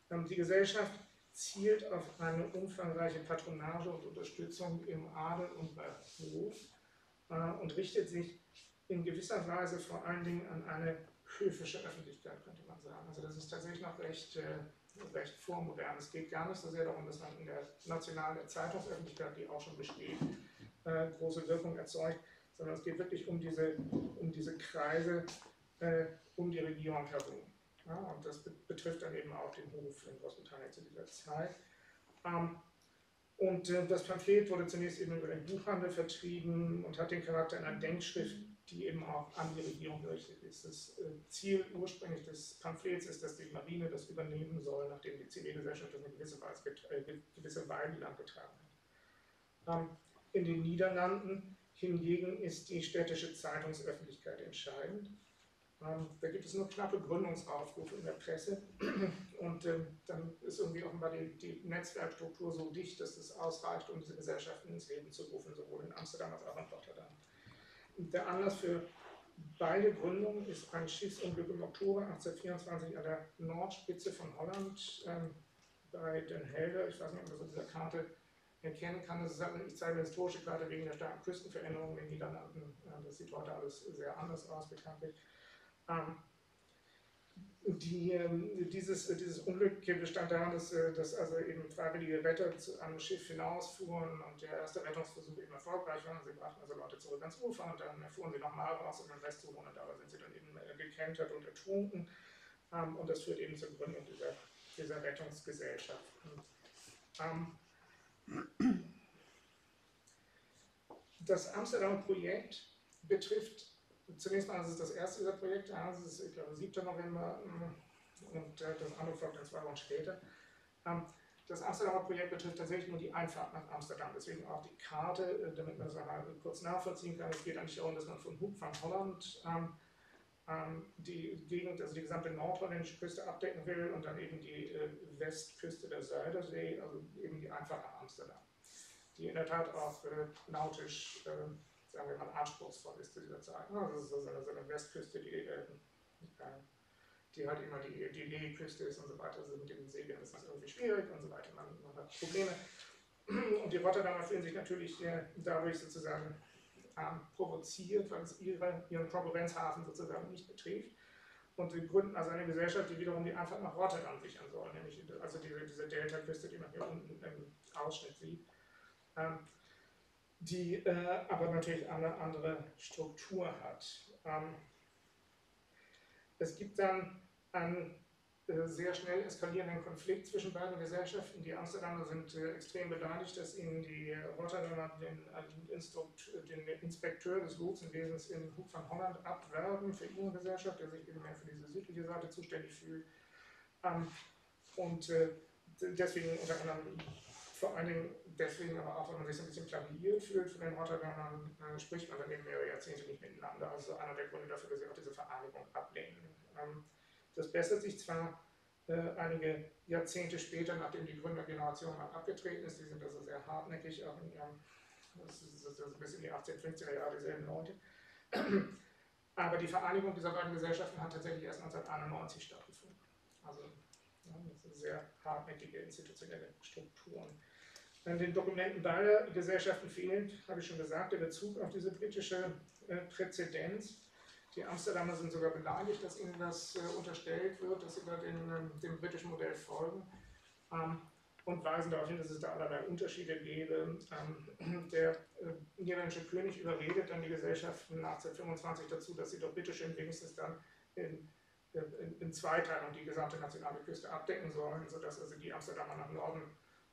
Ähm, die Gesellschaft zielt auf eine umfangreiche Patronage und Unterstützung im Adel und bei Hof äh, und richtet sich in gewisser Weise vor allen Dingen an eine höfische Öffentlichkeit, könnte man sagen. Also das ist tatsächlich noch recht, äh, recht vormodern. Es geht gar nicht so sehr darum, dass man in der nationalen Zeitungsöffentlichkeit, die auch schon besteht, äh, große Wirkung erzeugt, sondern es geht wirklich um diese, um diese Kreise äh, um die Regierung herum. Ja, und das betrifft dann eben auch den Hof in Großbritannien zu dieser Zeit. Ähm, und äh, das Pamphlet wurde zunächst eben über den Buchhandel vertrieben und hat den Charakter einer Denkschrift, die eben auch an die Regierung gerichtet ist. Das äh, Ziel ursprünglich des Pamphlets ist, dass die Marine das übernehmen soll, nachdem die Zivilgesellschaft das eine gewisse Weise, äh, gewisse Weile lang getragen hat. Ähm, in den Niederlanden Hingegen ist die städtische Zeitungsöffentlichkeit entscheidend. Ähm, da gibt es nur knappe Gründungsaufrufe in der Presse und ähm, dann ist irgendwie offenbar die, die, Netzwerkstruktur so dicht, dass es ausreicht, um diese Gesellschaften ins Leben zu rufen, sowohl in Amsterdam als auch in Rotterdam. Der Anlass für beide Gründungen ist ein Schiffsunglück im Oktober 1824 an der Nordspitze von Holland ähm, bei Den Helder. Ich weiß nicht, ob das auf dieser Karte erkennen kann. Das ist halt, ich zeige eine historische Karte wegen der starken Küstenveränderungen in den Niederlanden. Das sieht heute alles sehr anders aus, bekanntlich. Ähm, die, ähm, dieses, dieses Unglück bestand daran, dass, äh, dass also eben freiwillige Retter zu einem Schiff hinausfuhren und der erste Rettungsversuch eben erfolgreich war. Sie brachten also Leute zurück ans Ufer und dann fuhren sie nochmal raus, um den Rest zu holen und dabei sind sie dann eben äh, gekentert und ertrunken. Ähm, und das führt eben zur Gründung dieser, dieser Rettungsgesellschaften. Das Amsterdam-Projekt betrifft zunächst mal, das ist das erste dieser Projekte, das ist, ich glaube, 7. November mm, und äh, das andere folgt dann zwei Wochen später. Ähm, das Amsterdamer Projekt betrifft tatsächlich nur die Einfahrt nach Amsterdam, deswegen auch die Karte, äh, damit man das einmal kurz nachvollziehen kann. Es geht eigentlich darum, dass man von Hoek van Holland ähm, die Gegend, also die gesamte nordholländische Küste abdecken will und dann eben die äh, Westküste der Zuiderzee, also eben die Einfahrt nach Amsterdam. die in der Tat auch äh, nautisch, äh, sagen wir mal, anspruchsvoll ist zu dieser Zeit. Also das ist so eine, Westküste, die, die halt immer die, die Lee-Küste ist und so weiter. Also mit dem Segeln ist das irgendwie schwierig und so weiter. Man, man hat Probleme. Und die Rotterdamer fühlen sich natürlich dadurch sozusagen ähm, provoziert, weil es ihre, ihren Konkurrenzhafen sozusagen nicht betrifft. Und sie gründen also eine Gesellschaft, die wiederum die Anfahrt nach Rotterdam sichern soll, nämlich also diese, diese Delta-Küste, die man hier unten im Ausschnitt sieht, ähm, die äh, aber natürlich eine andere Struktur hat. Ähm, es gibt dann äh, sehr schnell eskalierenden Konflikt zwischen beiden Gesellschaften. Die Amsterdamer sind äh, extrem beleidigt, dass ihnen die Rotterdamer den, äh, den, Inspekteur des Lotsenwesens in Hoek van Holland abwerben für ihre Gesellschaft, der sich eben mehr für diese südliche Seite zuständig fühlt. Ähm, und deswegen unter anderem, vor allen Dingen deswegen aber auch, wenn man sich ein bisschen plagiert fühlt von den Rotterdamern, spricht man dann eben mehrere Jahrzehnte nicht miteinander. Also einer der Gründe dafür, dass sie auch diese Vereinigung ablehnen. Ähm, das bessert sich zwar äh, einige Jahrzehnte später, nachdem die Gründergeneration mal abgetreten ist, die sind also sehr hartnäckig, auch in ihrem, das ist, das bis in die 1850er Jahre dieselben Leute. Aber die Vereinigung dieser beiden Gesellschaften hat tatsächlich erst 1991 stattgefunden. Also ja, das sehr hartnäckige institutionelle Strukturen. In den Dokumenten beider Gesellschaften fehlt, habe ich schon gesagt, der Bezug auf diese britische äh, Präzedenz. Die Amsterdamer sind sogar beleidigt, dass ihnen das äh, unterstellt wird, dass sie da den, ähm, dem britischen Modell folgen ähm, und weisen darauf hin, dass es da allerlei Unterschiede gäbe. Ähm, der äh, niederländische König überredet dann die Gesellschaften 1825 dazu, dass sie doch bitteschön wenigstens dann in, äh, in, in Zweiteilung die gesamte nationale Küste abdecken sollen, sodass also die Amsterdamer nach Norden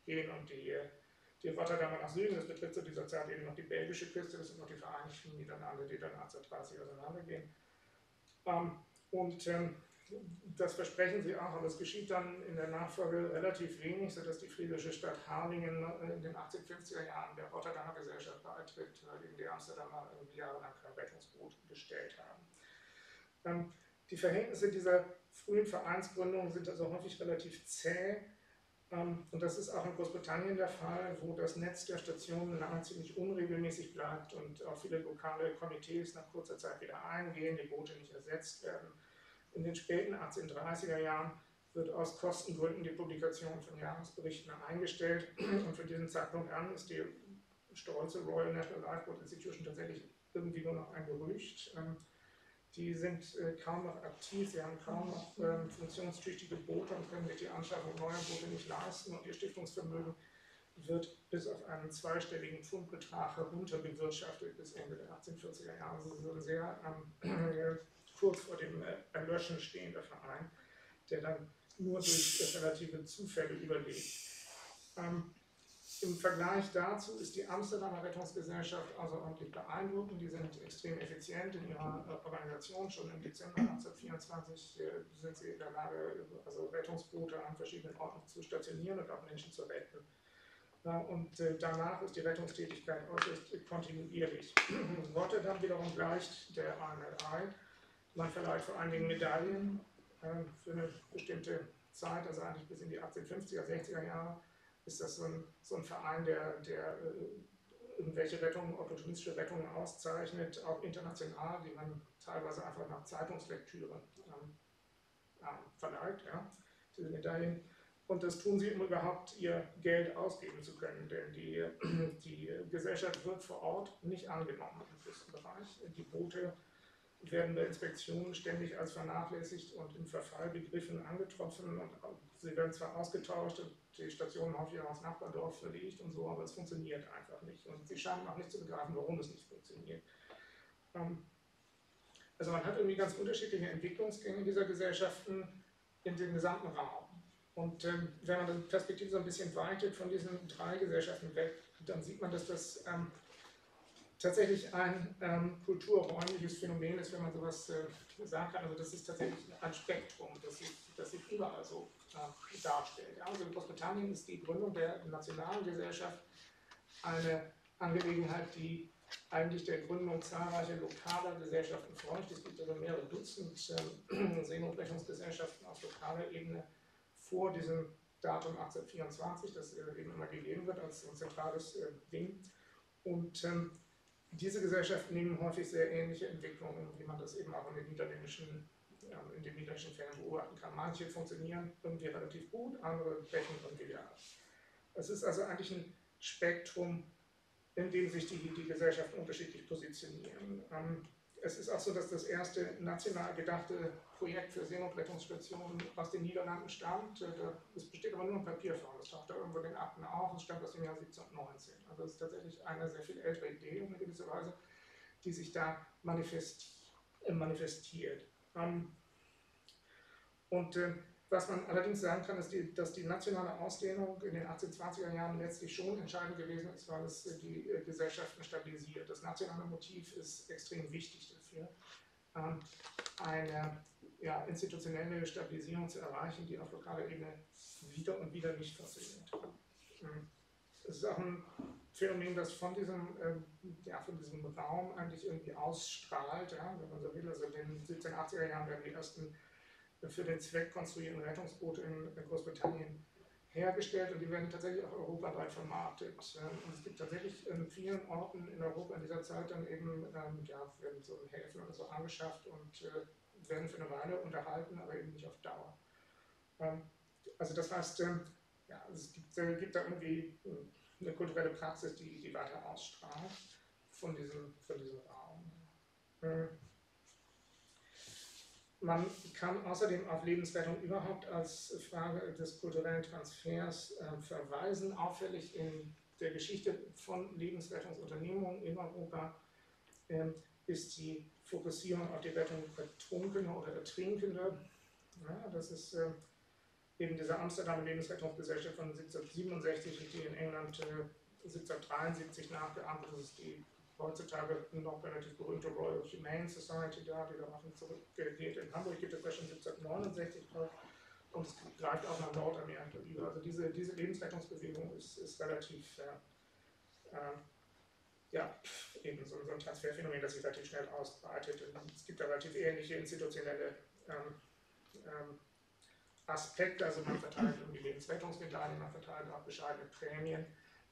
gehen und die äh, die Rotterdamer nach Süden. Das betrifft zu dieser Zeit eben noch die belgische Küste, das sind noch die Vereinigten Niederlande, die dann 1830 auseinandergehen. Ähm, und ähm, das versprechen sie auch, aber es geschieht dann in der Nachfolge relativ wenig, sodass die friesische Stadt Harlingen äh, in den 1850er Jahren der Rotterdamer Gesellschaft beitritt, weil eben die Amsterdamer irgendwie jahrelang kein Rettungsboot gestellt haben. Ähm, die Verhältnisse dieser frühen Vereinsgründung sind also häufig relativ zäh und das ist auch in Großbritannien der Fall, wo das Netz der Stationen lange ziemlich unregelmäßig bleibt und auch viele lokale Komitees nach kurzer Zeit wieder eingehen, die Boote nicht ersetzt werden. In den späten 1830er Jahren wird aus Kostengründen die Publikation von Jahresberichten eingestellt und von diesem Zeitpunkt an ist die stolze Royal National Lifeboat Institution tatsächlich irgendwie nur noch ein Gerücht. Ähm, die sind äh, kaum noch aktiv, sie haben kaum noch ähm, funktionstüchtige Boote und können sich die Anschaffung neuer Boote nicht leisten und ihr Stiftungsvermögen wird bis auf einen zweistelligen Pfundbetrag heruntergewirtschaftet bis Ende der 1840er Jahre. Also so sehr ähm, kurz vor dem äh, Erlöschen stehender Verein, der dann nur durch relative Zufälle überlebt. Ähm, im Vergleich dazu ist die Amsterdamer Rettungsgesellschaft außerordentlich beeindruckend. Die sind extrem effizient in ihrer äh, Organisation. Schon im Dezember 1924 äh, sind sie in der Lage, also Rettungsboote an verschiedenen Orten zu stationieren und auch Menschen zu retten. Und äh, danach ist die Rettungstätigkeit äußerst kontinuierlich. Rotterdam wiederum gleicht der AMLI. Man verleiht vor allen Dingen Medaillen für eine bestimmte Zeit, also eigentlich bis in die 1850er, 60er Jahre ist das so ein, so ein Verein, der, der äh, irgendwelche Rettungen, opportunistische Rettungen auszeichnet, auch international, die man teilweise einfach nach Zeitungslektüre ähm, ähm, verleiht, ja, diese Medaillen. Und das tun sie, um überhaupt ihr Geld ausgeben zu können, denn die, die Gesellschaft wird vor Ort nicht angenommen im Küstenbereich. Die Boote werden bei Inspektionen ständig als vernachlässigt und im Verfall begriffen angetroffen und sie werden zwar ausgetauscht und die Station häufig aus Nachbardorf verlegt und so, aber es funktioniert einfach nicht. Und sie scheinen auch nicht zu begreifen, warum es nicht funktioniert. Ähm, also man hat irgendwie ganz unterschiedliche Entwicklungsgänge dieser Gesellschaften in dem gesamten Raum. Und ähm, wenn man die Perspektive so ein bisschen weitet von diesen drei Gesellschaften weg, dann sieht man, dass das ähm, tatsächlich ein ähm, kulturräumliches Phänomen ist, wenn man sowas äh, sagen kann. Also das ist tatsächlich ein Spektrum, das sich, das sich überall so äh, darstellt. Also in Großbritannien ist die Gründung der nationalen Gesellschaft eine Angelegenheit, die eigentlich der Gründung zahlreicher lokaler Gesellschaften folgt. Es gibt also mehrere Dutzend äh, Seenotrechnungsgesellschaften auf lokaler Ebene vor diesem Datum 1824, das eben immer gegeben wird als ein zentrales Ding. Und ähm, diese Gesellschaften nehmen häufig sehr ähnliche Entwicklungen, wie man das eben auch in den niederländischen, äh, in den niederländischen Fällen beobachten kann. Manche funktionieren irgendwie relativ gut, andere brechen irgendwie wieder ab. Es ist also eigentlich ein Spektrum, in dem sich die, die Gesellschaften unterschiedlich positionieren. Ähm, es ist auch so, dass das erste national gedachte Projekt für Seenotrettungsstationen aus den Niederlanden stammt. Es besteht aber nur in Papierform. Es taucht da irgendwo in den Akten auf. Es stammt aus dem Jahr 1719. Also es ist tatsächlich eine sehr viel ältere Idee in gewisser Weise, die sich da äh, manifestiert. Ähm, und äh, was man allerdings sagen kann, ist, die, dass die nationale Ausdehnung in den 1820er Jahren letztlich schon entscheidend gewesen ist, weil es die äh, Gesellschaften stabilisiert. Das nationale Motiv ist extrem wichtig dafür, ähm, eine ja, institutionelle Stabilisierung zu erreichen, die auf lokaler Ebene wieder und wieder nicht funktioniert. Ähm, es ist auch ein Phänomen, das von diesem, ähm, ja, von diesem Raum eigentlich irgendwie ausstrahlt, ja, wenn man so will. Also in den 1780er Jahren werden die ersten für den Zweck konstruierten Rettungsboote in, Großbritannien hergestellt und die werden tatsächlich auch europaweit vermarktet. Und es gibt tatsächlich in vielen Orten in Europa in dieser Zeit dann eben, ähm, ja, werden so Häfen oder so angeschafft und äh, werden für eine Weile unterhalten, aber eben nicht auf Dauer. Ähm, also das heißt, ähm, ja, es gibt, äh, gibt da irgendwie äh, eine kulturelle Praxis, die, die weiter ausstrahlt von diesem, von diesem Raum. Man kann außerdem auf Lebensrettung überhaupt als Frage des kulturellen Transfers äh, verweisen. Auffällig in der Geschichte von Lebensrettungsunternehmungen in Europa äh, ist die Fokussierung auf die Rettung Ertrunkener oder Ertrinkender. Ja, das ist äh, eben diese Amsterdamer Lebensrettungsgesellschaft von 1767, die in England 1773 äh, nachgeahmt ist die heutzutage noch relativ berühmte Royal Humane Society da, die daraufhin zurückgeht. In Hamburg gibt es das schon 1769 und es greift auch nach Nordamerika über. Also diese, diese Lebensrettungsbewegung ist, ist relativ, äh, äh, ja, eben so, so, ein Transferphänomen, das sich relativ schnell ausbreitet. Und es gibt da relativ ähnliche institutionelle ähm, ähm, Aspekte, also man verteilt irgendwie Lebensrettungsmedaillen, man verteilt auch bescheidene Prämien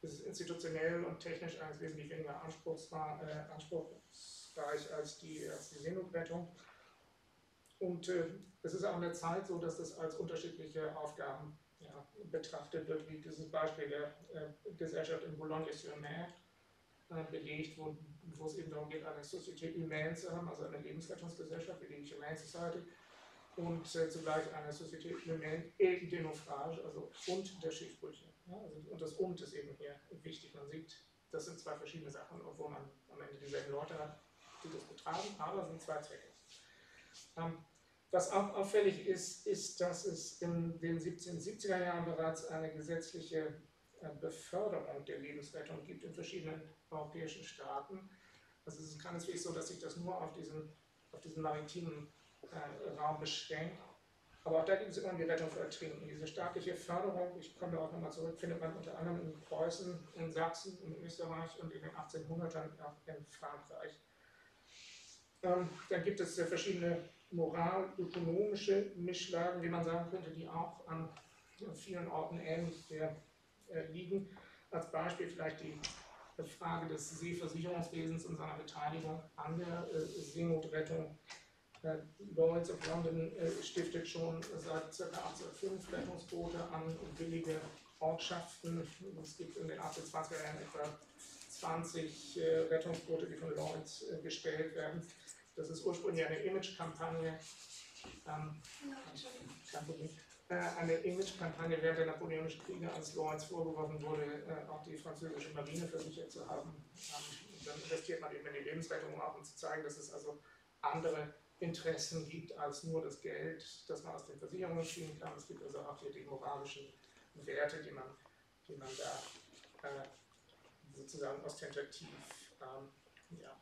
es ist institutionell und technisch eigentlich wesentlich weniger äh, anspruchsreich als die, als die Seenotrettung. Und äh, es ist auch in der Zeit so, dass das als unterschiedliche Aufgaben ja, betrachtet wird, wie dieses Beispiel der äh, Gesellschaft in Boulogne-sur-Mer äh, belegt, wo, wo es eben darum geht, eine Société Humaine zu haben, also eine Lebensrettungsgesellschaft wie die Humane Society, und äh, zugleich eine Société Humaine et de Naufrage, also und der Schiffbrüche. Also, und das Und ist eben hier wichtig. Man sieht, das sind zwei verschiedene Sachen, obwohl man am Ende dieselben Leute hat, die das betreiben, aber es sind zwei Zwecke. Ähm, was auch auffällig ist, ist, dass es in den 1770er Jahren bereits eine gesetzliche äh, Beförderung der Lebensrettung gibt in verschiedenen europäischen Staaten. Also es ist keineswegs so, dass sich das nur auf diesen, auf diesen maritimen äh, Raum beschränkt, aber auch da gibt es immer die Rettung für Ertrinken. Diese staatliche Förderung, ich komme darauf nochmal zurück, findet man unter anderem in Preußen, in Sachsen, in Österreich und in den 1800ern auch in Frankreich. Ähm, dann gibt es äh, verschiedene moralökonomische Mischlagen, wie man sagen könnte, die auch an vielen Orten ähnlich äh, liegen. Als Beispiel vielleicht die Frage des Seeversicherungswesens und seiner Beteiligung an der äh, Lloyds of London äh, stiftet schon seit ca. 1805 Rettungsboote an billige Ortschaften. Es gibt in den 1820er Jahren etwa 20 äh, Rettungsboote, die von Lloyds äh, gestellt werden. Das ist ursprünglich eine Image-Kampagne. Ähm, eine Image-Kampagne während der Napoleonischen Kriege, als Lloyds vorgeworfen wurde, auch die französische Marine versichert zu haben. Ähm, dann investiert man eben in die Lebensrettung, um auch um zu zeigen, dass es also andere Interessen gibt als nur das Geld, das man aus den Versicherungen ziehen kann. Es gibt also auch hier die moralischen Werte, die man, die man da äh, sozusagen ostentativ ähm, ja,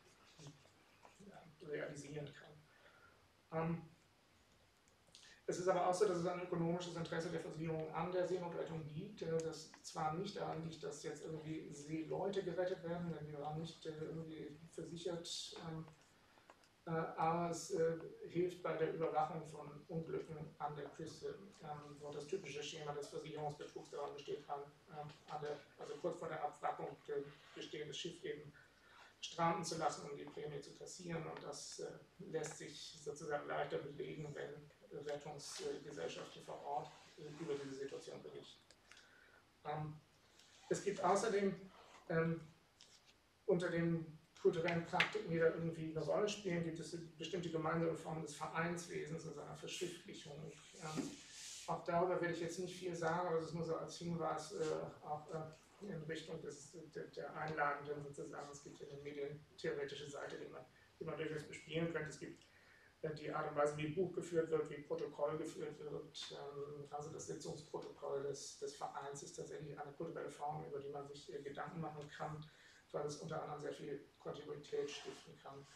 ja, realisieren kann. Ähm, es ist aber auch so, dass es ein ökonomisches Interesse der Versicherung an der Seenotrettung gibt, äh, das zwar nicht daran liegt, dass jetzt irgendwie Seeleute gerettet werden, denn die waren nicht äh, irgendwie versichert. Ähm, äh, es äh, hilft bei der Überwachung von Unglücken an der Küste, ähm, wo das typische Schema des Versicherungsbetrugs daran besteht, ähm, der, also kurz vor der Abwrackung bestehendes Schiff eben stranden zu lassen, um die Prämie zu kassieren. Und das äh, lässt sich sozusagen leichter belegen, wenn Rettungsgesellschaften vor Ort über diese Situation berichten. Ähm, es gibt außerdem unter den kulturellen Praktiken, die da irgendwie eine Rolle spielen, gibt es bestimmte gemeinsame Formen des Vereinswesens und seiner Verschriftlichung. Ähm, auch darüber werde ich jetzt nicht viel sagen, aber es ist nur so als Hinweis äh, auch äh, in Richtung des, der, der, Einladenden sozusagen. Es gibt ja eine medientheoretische Seite, die man, die man durchaus bespielen könnte. Es gibt äh, die Art und Weise, wie Buch geführt wird, wie Protokoll geführt wird. Ähm, also das Sitzungsprotokoll des, des Vereins ist tatsächlich eine kulturelle Form, über die man sich äh, Gedanken machen kann weil es unter anderem sehr viel Kontinuität stiften kann,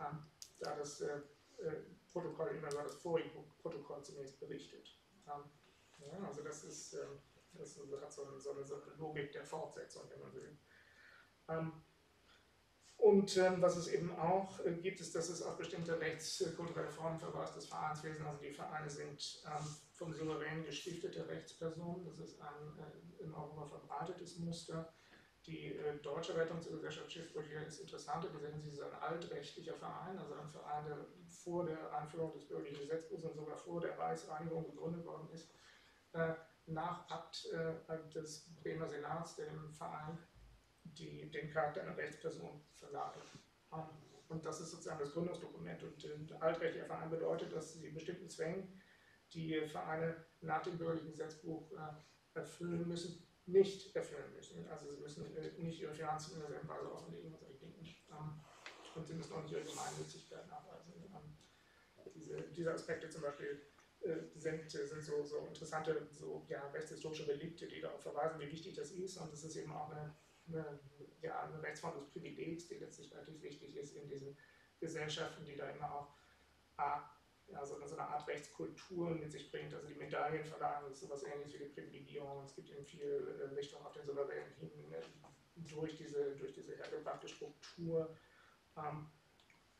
ähm, da das äh, äh, Protokoll immer über das vorige Protokoll zunächst berichtet. Ähm, also das ist, äh, das hat so eine, so, eine, Logik der Fortsetzung, wenn man will. Ähm, und ähm, was es eben auch äh, gibt, ist, dass es auf bestimmte rechtskulturelle Formen verweist des Vereinswesens. Also die Vereine sind ähm, vom Souverän gestiftete Rechtspersonen. Das ist ein äh, in Europa verbreitetes Muster. Die äh, Deutsche Rettungsgesellschaft Schiffbrüche ist interessant, in dieser Hinsicht ist ein altrechtlicher Verein, also ein Verein, der vor der Einführung des bürgerlichen Gesetzbuchs und sogar vor der Reichsreinigung gegründet worden ist, äh, nach Akt äh, des Bremer Senats, dem Verein die, den Charakter einer Rechtsperson verleiht. Und das ist sozusagen das Gründungsdokument. Und ein altrechtlicher Verein bedeutet, dass sie bestimmten Zwängen, die Vereine nach dem bürgerlichen Gesetzbuch äh, erfüllen müssen, nicht erfüllen müssen. Also sie müssen nicht ihre Finanzen in derselben Weise offenlegen und solche und sie müssen auch nicht ihre Gemeinnützigkeit nachweisen. Ähm, diese, diese Aspekte zum Beispiel äh, sind, sind so, so interessante so, ja, rechtshistorische Relikte, die darauf verweisen, wie wichtig das ist. Und es ist eben auch eine, eine, ja, eine Rechtsform des Privilegs, die letztlich relativ wichtig ist in diesen Gesellschaften, die da immer auch ja, so, so, eine Art Rechtskultur mit sich bringt. Also die Medaillenverleihung ist sowas ähnliches wie die Privilegierung. Es gibt eben viel äh, Richtung auf den Souverän hin äh, durch, diese, durch diese hergebrachte Struktur, ähm,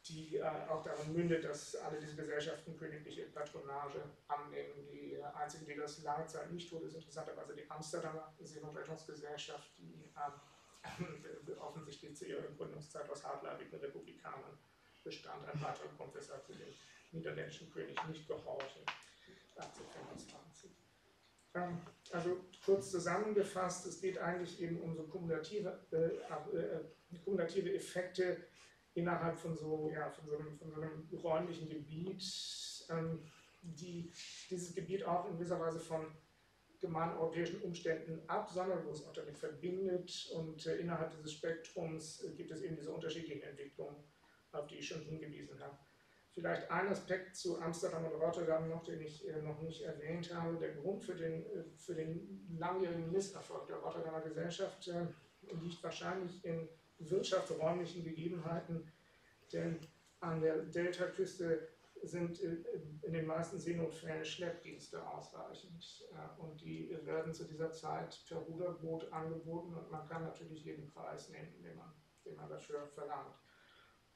die äh, auch darin mündet, dass alle diese Gesellschaften königliche Patronage annehmen. Die äh, einzige, die das lange Zeit nicht tut, ist interessanterweise die Amsterdamer Seenotrettungsgesellschaft, die ähm, offensichtlich zu ihrer Gründungszeit aus hartleibigen Republikanern bestand. Ein weiterer Grund, weshalb sie den niederländischen König nicht gehorchen. 1825. Ähm, also kurz zusammengefasst, es geht eigentlich eben um so kumulative, äh, äh, kumulative Effekte innerhalb von so, ja, von so, einem, von so einem räumlichen Gebiet, ähm, die dieses Gebiet auch in gewisser Weise von gemeinen europäischen Umständen absondern, wo es auch damit verbindet. Und äh, innerhalb dieses Spektrums äh, gibt es eben diese unterschiedlichen Entwicklungen, auf die ich schon hingewiesen habe. Vielleicht ein Aspekt zu Amsterdam und Rotterdam noch, den ich äh, noch nicht erwähnt habe. Der Grund für den, äh, für den langjährigen Misserfolg der Rotterdamer Gesellschaft äh, liegt wahrscheinlich in wirtschaftsräumlichen Gegebenheiten, denn an der Deltaküste sind äh, in den meisten Seenotfällen Schleppdienste ausreichend äh, und die werden zu dieser Zeit per Ruderboot angeboten und man kann natürlich jeden Preis nehmen, den man, den man dafür verlangt.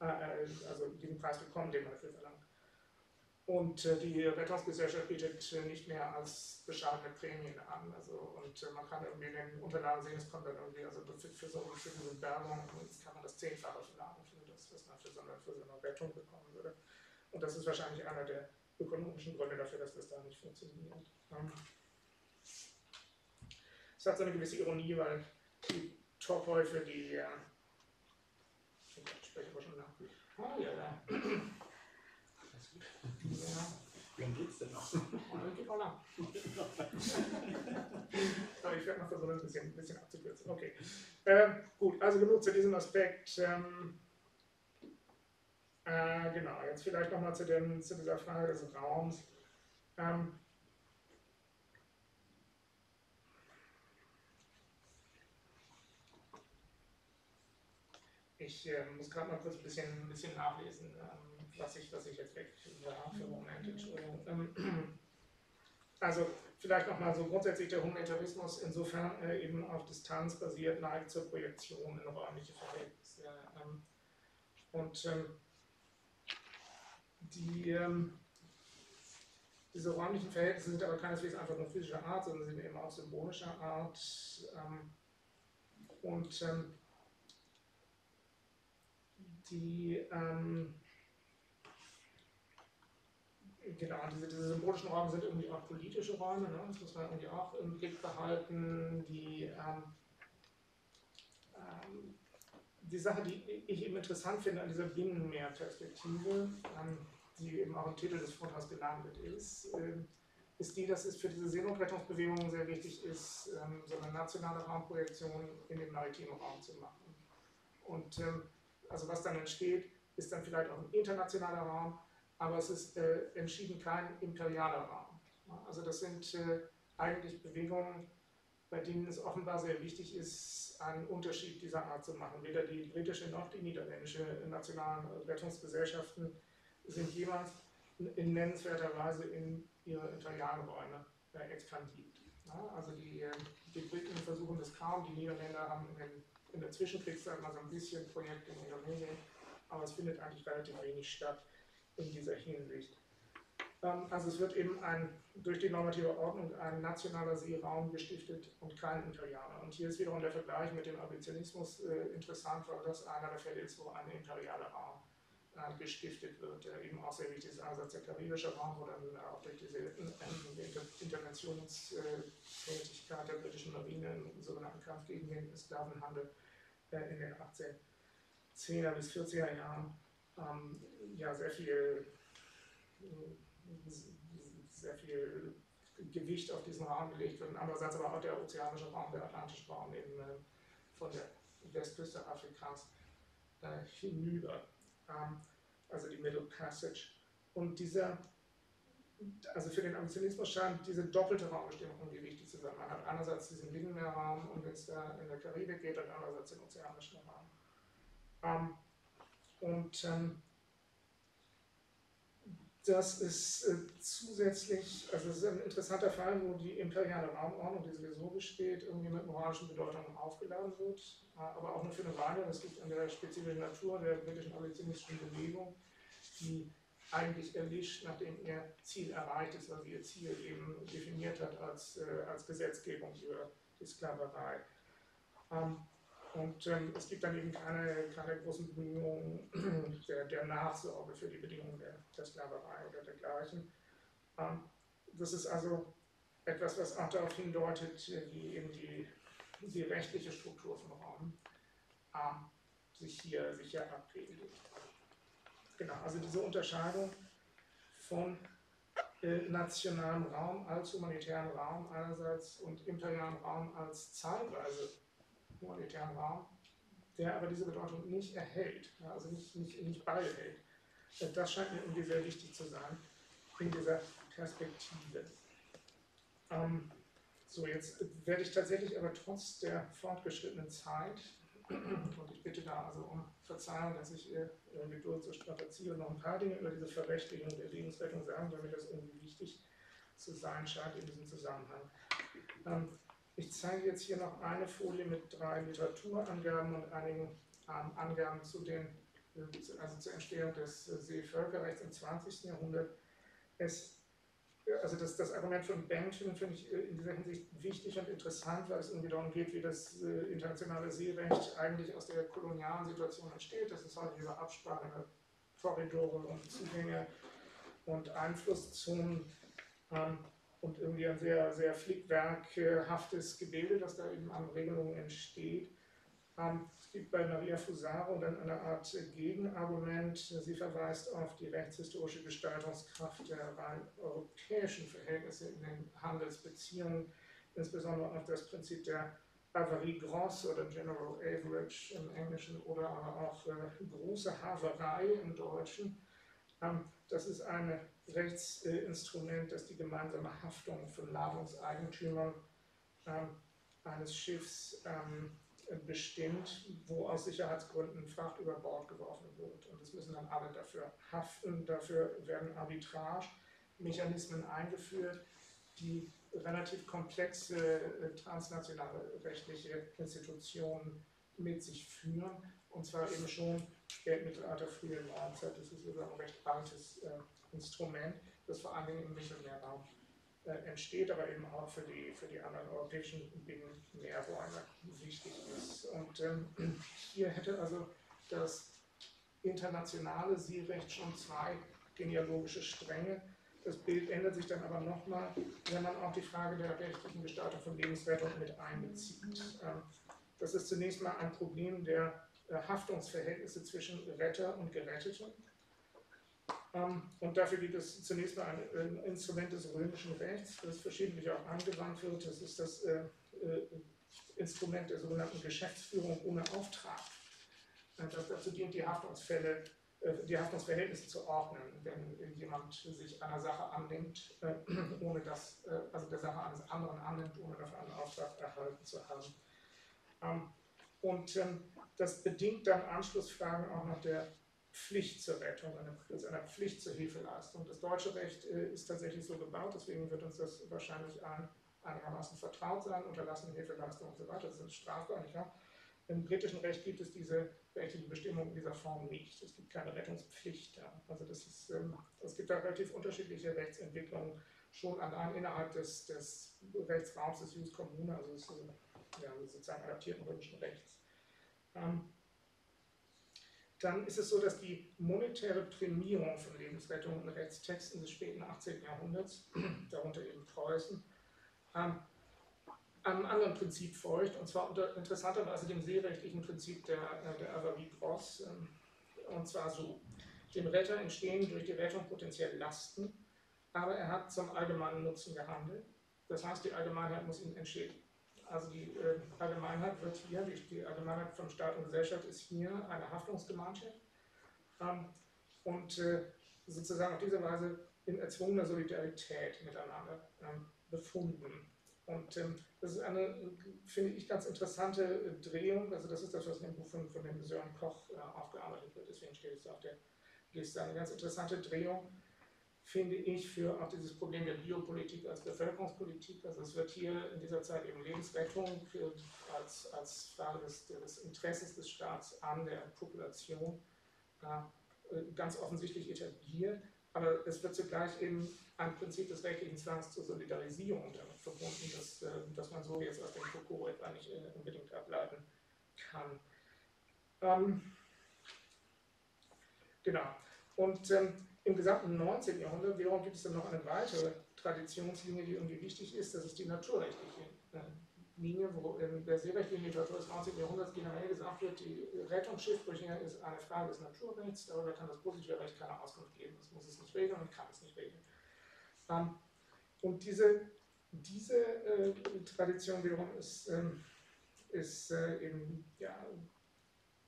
Äh, also diesen Preis bekommen, den man dafür verlangt. Und äh, die Rettungsgesellschaft bietet äh, nicht mehr als bescheidene Prämien an. Also, und man kann irgendwie in den Unterlagen sehen, es kommt dann irgendwie, also für, so, für diese Werbung kann man das Zehnfache verlangen für das, was man für so, eine, für so eine Rettung bekommen würde. Und das ist wahrscheinlich einer der ökonomischen Gründe dafür, dass das da nicht funktioniert. Ähm, es hat so eine gewisse Ironie, weil die Torhäufe, die ich spreche aber schon nach. Ah, ja, ja. Lange geht's denn noch? Geht auch lang. Aber ich werde mal versuchen, ein bisschen, ein bisschen abzukürzen. Okay. Ähm, gut, also genug zu diesem Aspekt. Ähm, äh, genau, jetzt vielleicht nochmal zu, zu dieser Frage des Raums. Ähm, Ich äh, muss gerade mal kurz ein bisschen, ein bisschen nachlesen, ähm, was, ich, was ich jetzt weg war für Moment. Entschuldigung. Ähm, also vielleicht nochmal so grundsätzlich der Humanitarismus insofern äh, eben auf Distanz basiert, neigt zur Projektion in räumliche Verhältnisse. Ähm, und ähm, die, ähm, diese räumlichen Verhältnisse sind aber keineswegs einfach nur physischer Art, sondern sind eben auch symbolischer Art. Ähm, und die, ähm, genau, diese, diese, symbolischen Räume sind irgendwie auch politische Räume, ne? das muss man irgendwie auch im Blick behalten. Die, ähm, ähm, die Sache, die ich eben interessant finde an dieser Binnenmeerperspektive, ähm, die eben auch im Titel des Vortrags gelandet ist, ähm, ist die, dass es für diese Seenotrettungsbewegung sehr wichtig ist, ähm, so eine nationale Raumprojektion in den maritimen Raum zu machen. Und ähm, also was dann entsteht, ist dann vielleicht auch ein internationaler Raum, aber es ist äh, entschieden kein imperialer Raum. Also das sind äh, eigentlich Bewegungen, bei denen es offenbar sehr wichtig ist, einen Unterschied dieser Art zu machen. Weder die britische noch die niederländische nationalen Rettungsgesellschaften sind jemals in nennenswerter Weise in ihre Imperialräume äh, expandiert. Also die, ähm, die Briten versuchen das kaum, die Niederländer haben in, den, in der Zwischenkriegszeit mal so ein bisschen Projekte in Indonesien, aber es findet eigentlich relativ wenig statt in dieser Hinsicht. Ähm, also es wird eben ein, durch die normative Ordnung ein nationaler Seeraum gestiftet und kein imperialer. Und hier ist wiederum der Vergleich mit dem Abolitionismus äh, interessant, weil das einer der Fälle ist, wo ein imperialer Raum gestiftet wird, der eben auch sehr wichtig ist. Einerseits der karibische Raum, wo dann auch durch diese äh, Interventionstätigkeit der britischen Marine im sogenannten Kampf gegen den Sklavenhandel in den 1810er bis 40er Jahren ähm, ja, sehr viel, sehr viel Gewicht auf diesen Raum gelegt wird. Andererseits aber auch der ozeanische Raum, der atlantische Raum eben äh, von der Westküste Afrikas äh, hinüber. Ähm, also die Middle Passage. Und dieser, also für den Abolitionismus scheint diese doppelte Raumbestimmung irgendwie wichtig zu sein. Man hat einerseits diesen Mittelmeerraum und wenn es da in der Karibik geht, und andererseits den ozeanischen Raum. Ähm, und ähm, das ist äh, zusätzlich, also es ist ein interessanter Fall, wo die imperiale Raumordnung, die sowieso besteht, irgendwie mit moralischen Bedeutungen aufgeladen wird, äh, aber auch nur für eine Weile. Das liegt an der spezifischen Natur der britischen abolitionistischen Bewegung, die eigentlich erlischt, nachdem ihr Ziel erreicht ist, sie ihr Ziel eben definiert hat als, äh, als Gesetzgebung über die Sklaverei. Ähm, und ähm, es gibt dann eben keine, keine großen Bemühungen der, der Nachsorge für die Bedingungen der, der Sklaverei oder dergleichen. Ähm, das ist also etwas, was auch darauf hindeutet, wie eben die, die rechtliche Struktur von Raum ähm, sich, hier, sich abbildet. Genau, also diese Unterscheidung von äh, nationalem Raum als humanitären Raum einerseits und imperialem Raum als zeitweise humanitären Raum, der aber diese Bedeutung nicht erhält, also nicht, nicht, nicht beihält. Das scheint mir irgendwie sehr wichtig zu sein in dieser Perspektive. Ähm, so, jetzt werde ich tatsächlich aber trotz der fortgeschrittenen Zeit, und ich bitte da also um Verzeihung, dass ich Ihre Geduld so strapaziere, noch ein paar Dinge über diese Verrechtlichung der Lebensrettung sagen, weil mir das irgendwie wichtig zu sein scheint in diesem Zusammenhang. Ähm, ich zeige jetzt hier noch eine Folie mit drei Literaturangaben und einigen ähm, Angaben zu den, also zur Entstehung des äh, Seevölkerrechts im 20. Jahrhundert. Es, also das, das Argument von Benjamin finde ich äh, in dieser Hinsicht wichtig und interessant, weil es irgendwie darum geht, wie das äh, internationale Seerecht eigentlich aus der kolonialen Situation entsteht. Das ist heute über Absprache, Korridore und Zugänge und Einflusszonen. Ähm, und irgendwie ein sehr, sehr flickwerkhaftes Gebilde, das da eben an Regelungen entsteht. Ähm, es gibt bei Maria Fusaro dann eine Art Gegenargument. Sie verweist auf die rechtshistorische Gestaltungskraft der rein europäischen Verhältnisse in den Handelsbeziehungen, insbesondere auf das Prinzip der Avarie grosse oder General Average im Englischen oder aber auch äh, große Haverei im Deutschen. Ähm, das ist ein Rechtsinstrument, das die gemeinsame Haftung von Ladungseigentümern ähm, eines Schiffs ähm, bestimmt, wo aus Sicherheitsgründen Fracht über Bord geworfen wird. Und es müssen dann alle dafür haften. Dafür werden Arbitrage-Mechanismen eingeführt, die relativ komplexe äh, transnationale rechtliche Institutionen mit sich führen. Und zwar eben schon Spätmittelalter, frühe Neuzeit. Das ist also ein recht altes äh, Instrument, das vor allen Dingen im Mittelmeerraum äh, entsteht, aber eben auch für die, für die anderen europäischen Binnenmeerräume wichtig ist. Und ähm, hier hätte also das internationale Seerecht schon zwei genealogische Stränge. Das Bild ändert sich dann aber nochmal, wenn man auch die Frage der rechtlichen Gestaltung von Lebensrettung mit einbezieht. Ähm, das ist zunächst mal ein Problem der äh, Haftungsverhältnisse zwischen Retter und Geretteten. Ähm, und dafür gibt es zunächst mal ein Instrument des römischen Rechts, das verschiedentlich auch angewandt wird. Das ist das äh, äh, Instrument der sogenannten Geschäftsführung ohne Auftrag, das dazu dient, die Haftungsfälle die Haftungsverhältnisse zu ordnen, wenn jemand sich einer Sache annimmt, ohne dass, also der Sache eines anderen annimmt, ohne dafür einen Auftrag erhalten zu haben. Ähm, und ähm, das bedingt dann Anschlussfragen auch nach der Pflicht zur Rettung, also einer Pflicht zur Hilfeleistung. Das deutsche Recht äh, ist tatsächlich so gebaut, deswegen wird uns das wahrscheinlich einigermaßen vertraut sein, unterlassene Hilfeleistung und so weiter, das ist strafbar, nicht wahr? Im britischen Recht gibt es diese rechtliche Bestimmung in dieser Form nicht. Es gibt keine Rettungspflicht da. Also das ist, ähm, es gibt da relativ unterschiedliche Rechtsentwicklungen, schon allein innerhalb des, des Rechtsraums des Jus Commune, also des ja, sozusagen adaptierten römischen Rechts. Ähm, dann ist es so, dass die monetäre Prämierung von Lebensrettung in Rechtstexten des späten 18. Jahrhunderts, darunter eben Preußen, ähm, einem anderen Prinzip folgt, und zwar unter interessanterweise dem seerechtlichen Prinzip der, äh, der Avarie Gross, ähm, und zwar so. Dem Retter entstehen durch die Rettung potenziell Lasten, aber er hat zum allgemeinen Nutzen gehandelt. Das heißt, die Allgemeinheit muss ihn entschädigen. Also die äh, Allgemeinheit wird hier, die, die, Allgemeinheit von Staat und Gesellschaft ist hier eine Haftungsgemeinschaft ähm, und äh, sozusagen auf diese Weise in erzwungener Solidarität miteinander ähm, befunden. Und ähm, das ist eine, finde ich, ganz interessante Drehung. Also das ist das, was in dem Buch von, von dem Sören Koch äh, aufgearbeitet wird. Deswegen steht es auf der Liste. Eine ganz interessante Drehung finde ich, für auch dieses Problem der Biopolitik als Bevölkerungspolitik. Also es wird hier in dieser Zeit eben Lebensrettung als, als Frage des, des Interesses des Staats an der Population äh, ganz offensichtlich etabliert. Aber es wird zugleich eben ein Prinzip des rechtlichen Zwangs zur Solidarisierung damit verbunden, dass, äh, dass man so jetzt aus dem Foucault etwa nicht äh, unbedingt ableiten kann. Ähm, genau. Und ähm, im gesamten 19. Jahrhundert wiederum gibt es dann noch eine weitere Traditionslinie, die irgendwie wichtig ist, das ist die naturrechtliche äh, Linie, wo in der seerechtlichen Literatur des 19. Jahrhunderts generell gesagt wird, die Rettung Schiffbrüchiger ist eine Frage des Naturrechts, darüber kann das positive Recht keine Auskunft geben, das muss es nicht regeln und kann es nicht regeln. Ähm, und diese, diese äh, Tradition wiederum ist, ähm, ist äh, eben ja,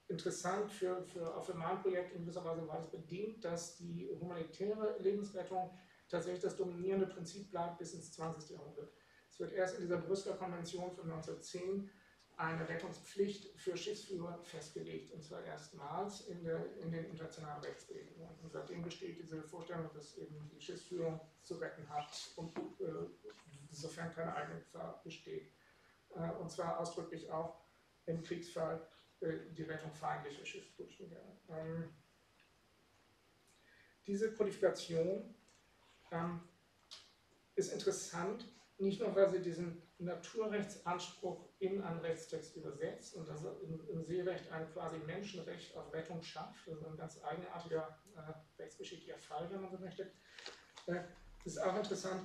interessant für, für, auch für mein Projekt in gewisser Weise, weil es bedingt, dass die humanitäre Lebensrettung tatsächlich das dominierende Prinzip bleibt bis ins 20. Jahrhundert. Es wird erst in dieser Brüsseler Konvention von 1910 eine Rettungspflicht für Schiffsführer festgelegt, und zwar erstmals in, der, in den internationalen Rechtsbewegungen. Und seitdem besteht diese Vorstellung, dass eben die Schiffsführung zu retten hat, und, äh, sofern keine eigene Gefahr besteht. Äh, und zwar ausdrücklich auch im Kriegsfall die Rettung feindlicher Schiffsbrüchiger. Ähm, diese Qualifikation ähm, ist interessant, nicht nur, weil sie diesen Naturrechtsanspruch in einen Rechtstext übersetzt und also im, im Seerecht ein quasi Menschenrecht auf Rettung schafft, also ein ganz eigenartiger äh, rechtsgeschichtlicher Fall, wenn man so möchte. Äh, ist auch interessant,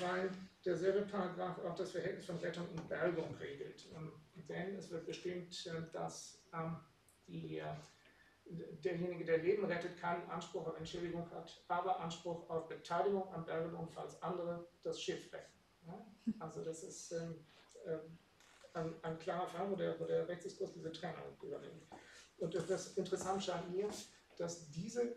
weil derselbe Paragraph auch das Verhältnis von Rettung und Bergung regelt. Ähm, denn es wird bestimmt, äh, dass die, äh, derjenige, der Leben rettet, keinen Anspruch auf Entschädigung hat, aber Anspruch auf Beteiligung am Bergung, falls andere das Schiff retten. Also das ist ähm, ähm, ein, ein, klarer Fall, wo der, wo der Rechtsdiskurs diese Trennung übernimmt. Und das Interessante scheint mir, dass diese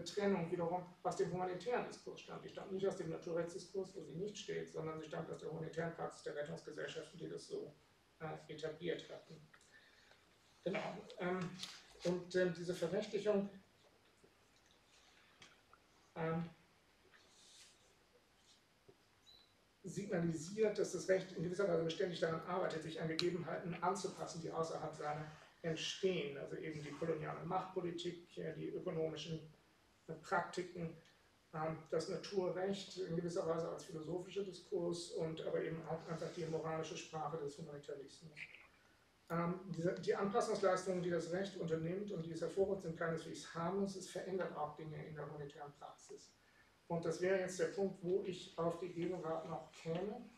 Trennung wiederum aus dem humanitären Diskurs stammt. Die stammt nicht aus dem Naturrechtsdiskurs, wo sie nicht steht, sondern sie stammt aus der humanitären Praxis der Rettungsgesellschaften, die das so äh, etabliert hatten. Genau. Ähm, und ähm, diese Verrechtlichung ähm, signalisiert, dass das Recht in gewisser Weise beständig daran arbeitet, sich an Gegebenheiten anzupassen, die außerhalb seiner entstehen, also eben die koloniale Machtpolitik, die ökonomischen Praktiken, ähm, das Naturrecht in gewisser Weise als philosophischer Diskurs und aber eben auch einfach die moralische Sprache des Humanitarismus. Ähm, die Anpassungsleistungen, die das Recht unternimmt und die es hervorruft, sind keineswegs harmlos, es verändert auch Dinge in der humanitären Praxis. Und das wäre jetzt der Punkt, wo ich auf die Gegenwart noch käme.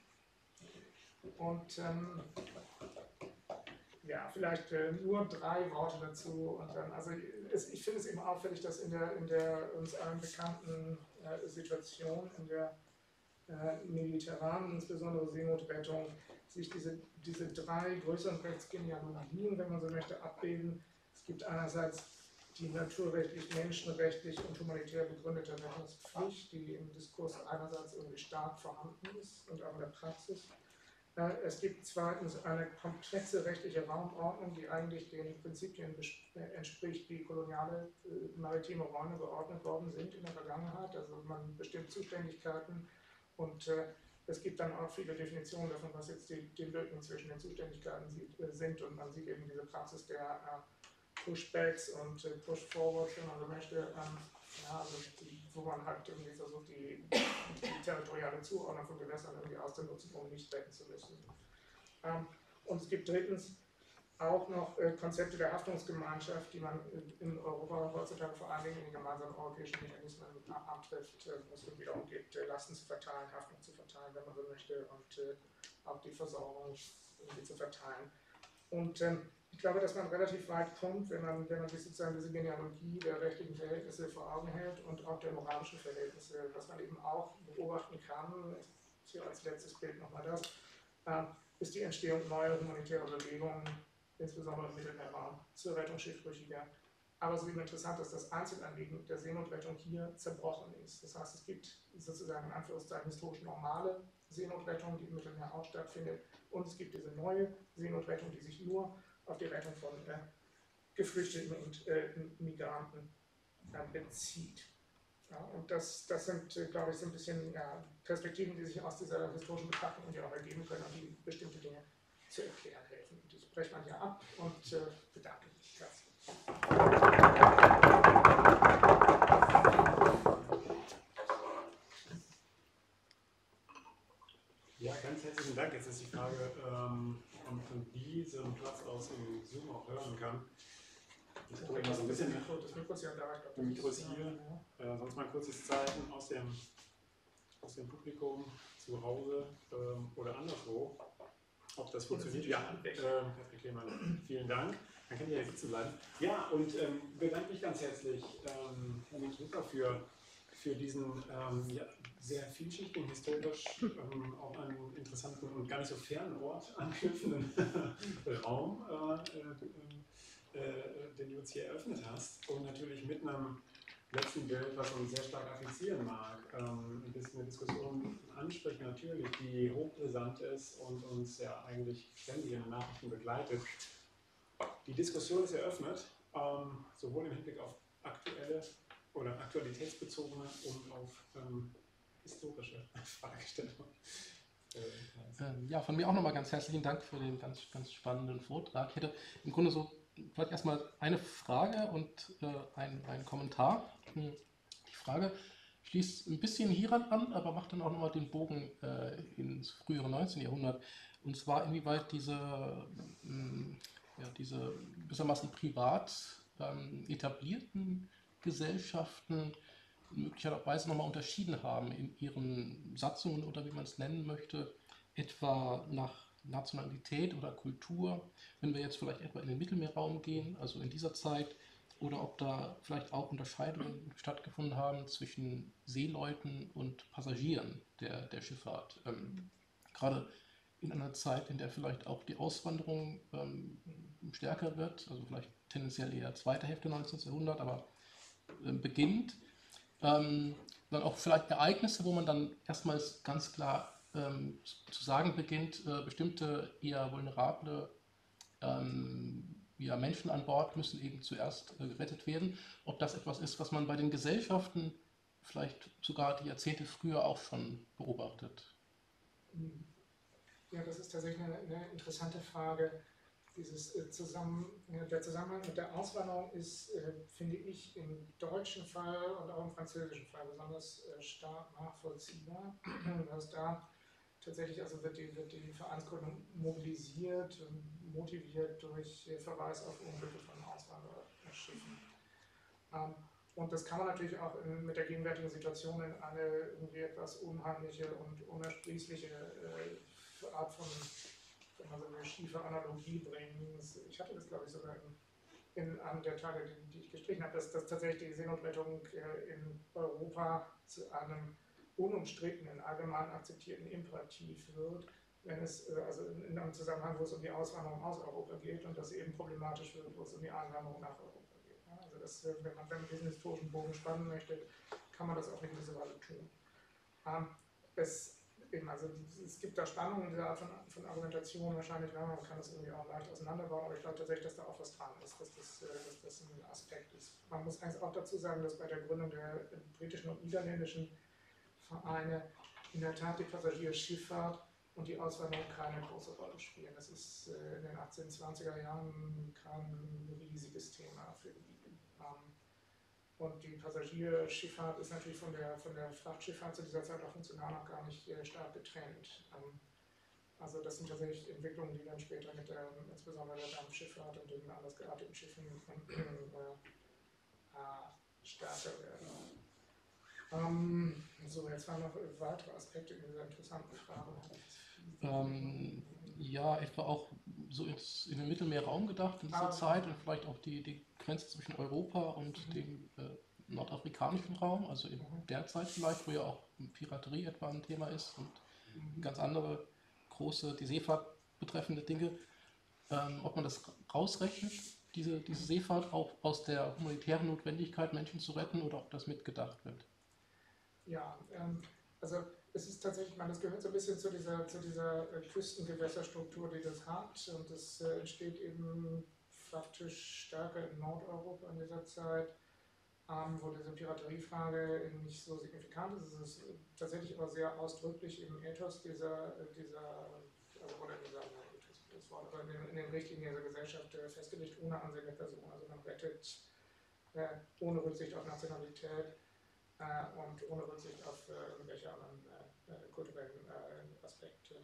Und ähm, ja, vielleicht äh, nur drei Worte dazu. Und dann, also es, ich finde es eben auffällig, dass in der, in der uns allen bekannten äh, Situation, in der äh, mediterranen, insbesondere Seenotrettung, sich diese, diese drei größeren Rechtsgenealogien, wenn man so möchte, abbilden. Es gibt einerseits die naturrechtlich, menschenrechtlich und humanitär begründete Rettungspflicht, die im Diskurs einerseits irgendwie stark vorhanden ist und auch in der Praxis. Äh, es gibt zweitens eine komplexe rechtliche Raumordnung, die eigentlich den Prinzipien entspricht, wie koloniale äh, maritime Räume geordnet worden sind in der Vergangenheit. Also man bestimmt Zuständigkeiten und es gibt dann auch viele Definitionen davon, was jetzt die, die Lücken zwischen den Zuständigkeiten sind und man sieht eben diese Praxis der Pushbacks und Pushforwards, wenn man so möchte, ähm, ja, also die, wo man halt irgendwie versucht, die, die territoriale Zuordnung von Gewässern irgendwie auszunutzen, um nicht retten zu müssen. Ähm, und es gibt drittens auch noch äh, Konzepte der Haftungsgemeinschaft, die man in Europa heutzutage vor allen Dingen in den gemeinsamen europäischen Mechanismen abtrifft, äh, wo es wiederum geht, äh, Lasten zu verteilen, Haftung zu verteilen, wenn man so möchte, und äh, auch die Versorgung irgendwie zu verteilen. Und ähm, ich glaube, dass man relativ weit kommt, wenn man, wenn man sich sozusagen diese Genealogie der rechtlichen Verhältnisse vor Augen hält und auch der moralischen Verhältnisse, was man eben auch beobachten kann, hier als letztes Bild nochmal das, äh, ist die Entstehung neuer humanitärer Bewegungen, insbesondere im Mittelmeerraum, zur Rettung Schiffbrüchiger. Aber so eben interessant ist, dass das Einzelanliegen der Seenotrettung hier zerbrochen ist. Das heißt, es gibt sozusagen in Anführungszeichen historisch normale Seenotrettung, die im Mittelmeer auch stattfindet, und es gibt diese neue Seenotrettung, die sich nur auf die Rettung von äh, Geflüchteten und äh, Migranten äh, bezieht. Ja, und das, das sind, äh, glaube ich, so ein bisschen ja, Perspektiven, die sich aus dieser historischen Betrachtung auch ergeben können die bestimmte Dinge zu erklären ich breche mal hier ab und äh, bedanke mich. Ja, ganz herzlichen Dank. Jetzt ist die Frage, ähm, man von diesem Platz aus im Zoom auch hören kann. Ich gucke mal so ein bisschen. Das Mikro ist ja da. Das Mikro ist hier. Äh, sonst mal ein kurzes Zeichen aus dem, aus dem Publikum zu Hause ähm, oder anderswo. Ob das funktioniert? Ja, äh, Patrick Lehmann, vielen Dank. Dann kann ich ja sitzen bleiben. Ja, und ähm, bedanke mich ganz herzlich, ähm, Herr Mitrucker, für, für diesen ähm, ja, sehr vielschichtigen, historisch ähm, auch einen interessanten und gar nicht so fernen Ort anknüpfenden Raum, äh, äh, äh, den du uns hier eröffnet hast. Und natürlich mit einem letzten Bild, was uns sehr stark affizieren mag, ähm, ein bisschen eine Diskussion anspricht, natürlich, die hochbrisant ist und uns ja eigentlich ständig in den Nachrichten begleitet. Die Diskussion ist eröffnet, ähm, sowohl im Hinblick auf aktuelle oder aktualitätsbezogene und auf ähm, historische Fragestellung. Ähm, ja, von mir auch nochmal ganz herzlichen Dank für den ganz, ganz spannenden Vortrag. Ich hätte im Grunde so vielleicht erstmal eine Frage und äh, ein Kommentar. Hm, die Frage schließt ein bisschen hieran an, aber macht dann auch nochmal den Bogen äh, ins frühere 19. Jahrhundert. Und zwar inwieweit diese, ähm, ja, diese gewissermaßen privat ähm, etablierten Gesellschaften möglicherweise nochmal unterschieden haben in ihren Satzungen oder wie man es nennen möchte, etwa nach Nationalität oder Kultur, wenn wir jetzt vielleicht etwa in den Mittelmeerraum gehen, also in dieser Zeit, oder ob da vielleicht auch Unterscheidungen stattgefunden haben zwischen Seeleuten und Passagieren der, der Schifffahrt. Ähm, gerade in einer Zeit, in der vielleicht auch die Auswanderung ähm, stärker wird, also vielleicht tendenziell eher zweite Hälfte 19. Jahrhundert, aber äh, beginnt, ähm, dann auch vielleicht Ereignisse, wo man dann erstmals ganz klar ähm, zu sagen beginnt, äh, bestimmte eher vulnerable ähm, ja, Menschen an Bord müssen eben zuerst äh, gerettet werden. Ob das etwas ist, was man bei den Gesellschaften vielleicht sogar die Jahrzehnte früher auch schon beobachtet. Ja, das ist tatsächlich eine, eine interessante Frage. dieses äh, zusammen, der Zusammenhang mit der Auswanderung ist, finde ich, im deutschen Fall und auch im französischen Fall besonders stark nachvollziehbar, dass da tatsächlich also wird die, wird die Vereinsgründung mobilisiert und motiviert durch Verweis auf Unglücke von Auswandererschiffen. Ähm, und das kann man natürlich auch in, mit der gegenwärtigen Situation in eine irgendwie etwas unheimliche und unersprießliche äh, Art von, wenn man so eine schiefe Analogie bringen. Ich hatte das, glaube ich, sogar in, in einem der Teile, die, die ich gestrichen habe, dass, dass tatsächlich die Seenotrettung äh, in Europa zu einem unumstrittenen, allgemein akzeptierten Imperativ wird, wenn es äh, also in, in, einem Zusammenhang, wo es um die Auswanderung aus Europa geht und das eben problematisch wird, wo es um die Einwanderung nach Europa geht. Also das, äh, wenn, man, wenn man diesen historischen Bogen spannen möchte, kann man das auf eine gewisse Weise tun. Es, eben, also es gibt da Spannungen in dieser Art von, von Argumentation wahrscheinlich, ja, man kann das irgendwie auch leicht auseinanderbauen, aber ich glaube tatsächlich, dass da auch was dran ist, dass das, äh, dass das ein Aspekt ist. Man muss eigentlich auch dazu sagen, dass bei der Gründung der britischen und niederländischen Vereine in der Tat die Passagierschifffahrt und die Auswanderung keine große Rolle spielen. Das ist äh, in den 1820er Jahren kein riesiges Thema für die und die Passagierschifffahrt ist natürlich von der, von der Frachtschifffahrt zu dieser Zeit auch funktional noch gar nicht äh, stark getrennt. Ähm, also das sind tatsächlich Entwicklungen, die dann später mit der, insbesondere der Dampfschifffahrt und den anders gearteten Schiffen äh, äh, stärker werden. Ähm, so, jetzt waren noch weitere Aspekte in dieser interessanten Frage. Ähm, ja, etwa auch so ins, in den Mittelmeerraum gedacht in dieser ah. Zeit und vielleicht auch die, die Grenze zwischen Europa und mhm. dem äh, nordafrikanischen Raum, also in mhm. der Zeit vielleicht, wo ja auch Piraterie etwa ein Thema ist und mhm. ganz andere große, die Seefahrt betreffende Dinge, ähm, ob man das rausrechnet, diese, diese Seefahrt auch aus der humanitären Notwendigkeit, Menschen zu retten, oder ob das mitgedacht wird. Ja, ähm, also es ist tatsächlich, man, das gehört so ein bisschen zu dieser, zu dieser äh, Küstengewässerstruktur, die das hat. Und das äh, entsteht eben faktisch stärker in Nordeuropa in dieser Zeit, ähm, wo diese Pirateriefrage nicht so signifikant ist. Es ist tatsächlich aber sehr ausdrücklich im Ethos dieser, dieser also oder dieser, das Wort, aber in den, in den Richtlinien der Gesellschaft äh, festgelegt, ohne Ansehen der Person. Also man rettet äh, ohne Rücksicht auf Nationalität äh, und ohne Rücksicht auf äh, irgendwelche anderen äh, kulturellen Aspekte.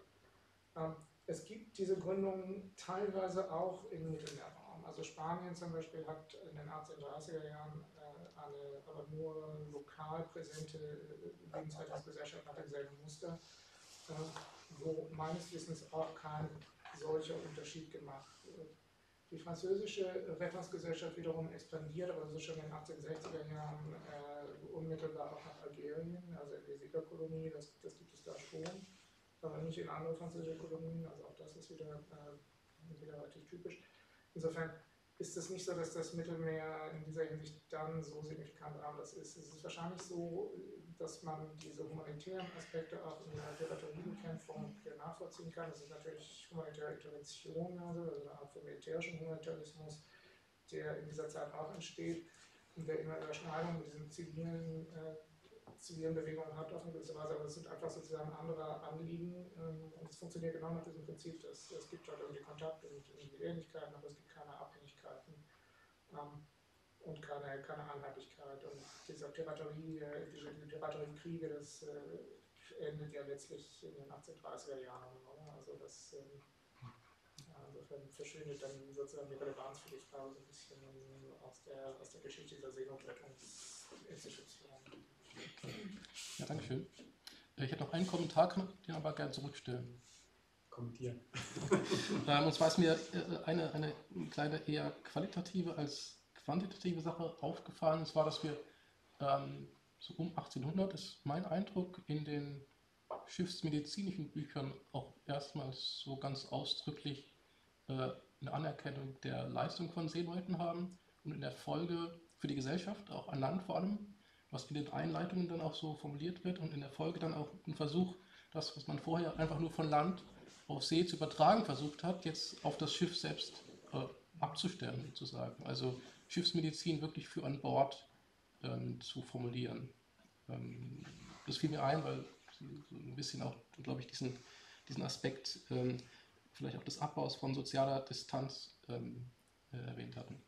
Ähm, es gibt diese Gründungen teilweise auch im Mittelmeerraum. Also Spanien zum Beispiel hat in den 1830er Jahren eine aber nur lokal präsente Lebenshaltungsgesellschaft nach demselben Muster, wo meines Wissens auch kein solcher Unterschied gemacht wird. Die französische Rettungsgesellschaft wiederum expandiert, aber das ist schon in den 1860er Jahren äh, unmittelbar auch nach Algerien, also in die Siegerkolonie, das, das gibt es da schon, aber nicht in andere französische Kolonien, also auch das ist wieder, äh, wieder relativ typisch. Insofern ist es nicht so, dass das Mittelmeer in dieser Hinsicht dann so signifikant anders ist. Es ist wahrscheinlich so, dass man diese humanitären Aspekte auch in der Pirateriebekämpfung nachvollziehen kann. Das ist natürlich humanitäre Intervention, also, eine Art von militärischen Humanitarismus, der in dieser Zeit auch entsteht und der immer Überschneidung mit diesen zivilen, äh, zivilen Bewegungen hat auf eine gewisse Weise, aber es sind einfach sozusagen andere Anliegen ähm, und es funktioniert genau nach diesem Prinzip, dass es gibt halt irgendwie Kontakt und irgendwie Ähnlichkeiten, aber es gibt keine Abhängigkeiten. Ähm, und keine, keine Einheitlichkeit. Und dieser Piraterie, äh, diese Pirateriekriege, das äh, endet ja letztlich in den 1830er Jahren. Oder? Also das ähm, insofern verschwindet dann sozusagen die Relevanz für die Frage so ein bisschen aus der, aus der Geschichte dieser Seenotrettungsinstitution. Ja, danke schön. Äh, ich hätte noch einen Kommentar, kann den aber gerne zurückstellen. Kommentieren. ähm, und zwar ist mir eine, eine kleine eher qualitative als quantitative Sache aufgefallen. Und zwar, dass wir ähm, so um 1800 ist mein Eindruck in den schiffsmedizinischen Büchern auch erstmals so ganz ausdrücklich äh, eine Anerkennung der Leistung von Seeleuten haben und in der Folge für die Gesellschaft, auch an Land vor allem, was in den Einleitungen dann auch so formuliert wird und in der Folge dann auch ein Versuch, das, was man vorher einfach nur von Land auf See zu übertragen versucht hat, jetzt auf das Schiff selbst äh, abzustellen sozusagen. Also Schiffsmedizin wirklich für an Bord ähm, zu formulieren. Ähm, das fiel mir ein, weil Sie so ein bisschen auch, glaube ich, diesen, diesen Aspekt ähm, vielleicht auch des Abbaus von sozialer Distanz ähm, äh, erwähnt hatten.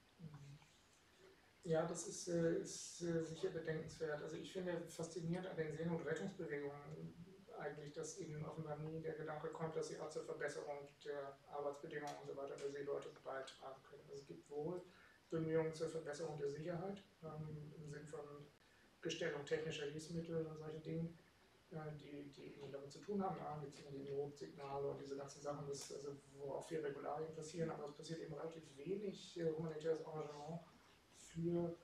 Ja, das ist, äh, ist äh, sicher bedenkenswert. Also ich finde faszinierend an den Seen- und Rettungsbewegungen eigentlich, dass ihnen offenbar nie der Gedanke kommt, dass sie auch zur Verbesserung der Arbeitsbedingungen und so weiter der Seeleute beitragen können. Also es gibt wohl Bemühungen zur Verbesserung der Sicherheit ähm, im Sinn von Gestellung technischer Hilfsmittel und solche Dinge, äh, die, die damit zu tun haben. Es die Notsignale und diese ganzen Sachen, das, also, wo auch viel Regularien passieren, aber es passiert eben relativ wenig äh, humanitäres Engagement für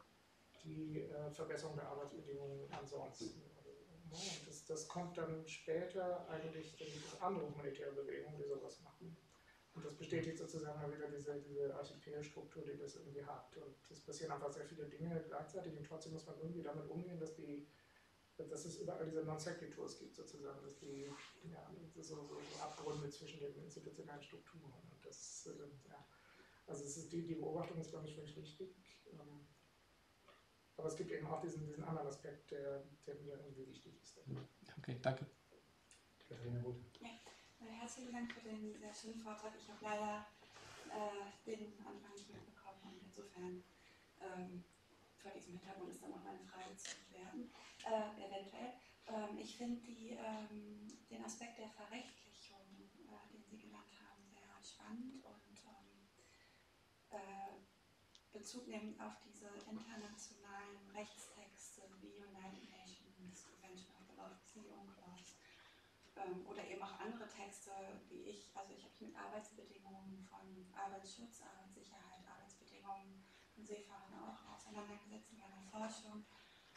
die äh, Verbesserung der Arbeitsbedingungen ansonsten. Das, das kommt dann später eigentlich, es andere humanitäre Bewegungen, die sowas machen. Und das bestätigt sozusagen mal wieder diese, diese Archipelstruktur, die das irgendwie hat. Und es passieren einfach sehr viele Dinge gleichzeitig und trotzdem muss man irgendwie damit umgehen, dass die dass es überall diese Non-Sequiturs gibt, sozusagen, dass die ja, so, so, so Abgründe zwischen den institutionellen Strukturen. Und das, äh, ja, also es ist die, die Beobachtung ist, glaube ich, völlig richtig. Ähm, aber es gibt eben auch diesen, diesen anderen Aspekt, der, der mir irgendwie wichtig ist. Okay, danke. Katharina Roth. Ja, herzlichen Dank für den sehr schönen Vortrag. Ich habe leider äh, den Anfang nicht mitbekommen und insofern ähm, vor diesem Hintergrund ist dann noch meine Frage zu werden, äh, eventuell. Ähm, ich finde ähm, den Aspekt der Verrechtlichung, äh, den Sie genannt haben, sehr spannend und ähm, äh, Bezug nehmend auf diese internationalen Rechtstexte wie United Nations Convention of the Law of Sea ähm, oder eben auch andere Texte, die ich, also ich habe mich mit Arbeitsbedingungen von Arbeitsschutz, Arbeitssicherheit, Arbeitsbedingungen von Seefahrern auch auseinandergesetzt in meiner Forschung.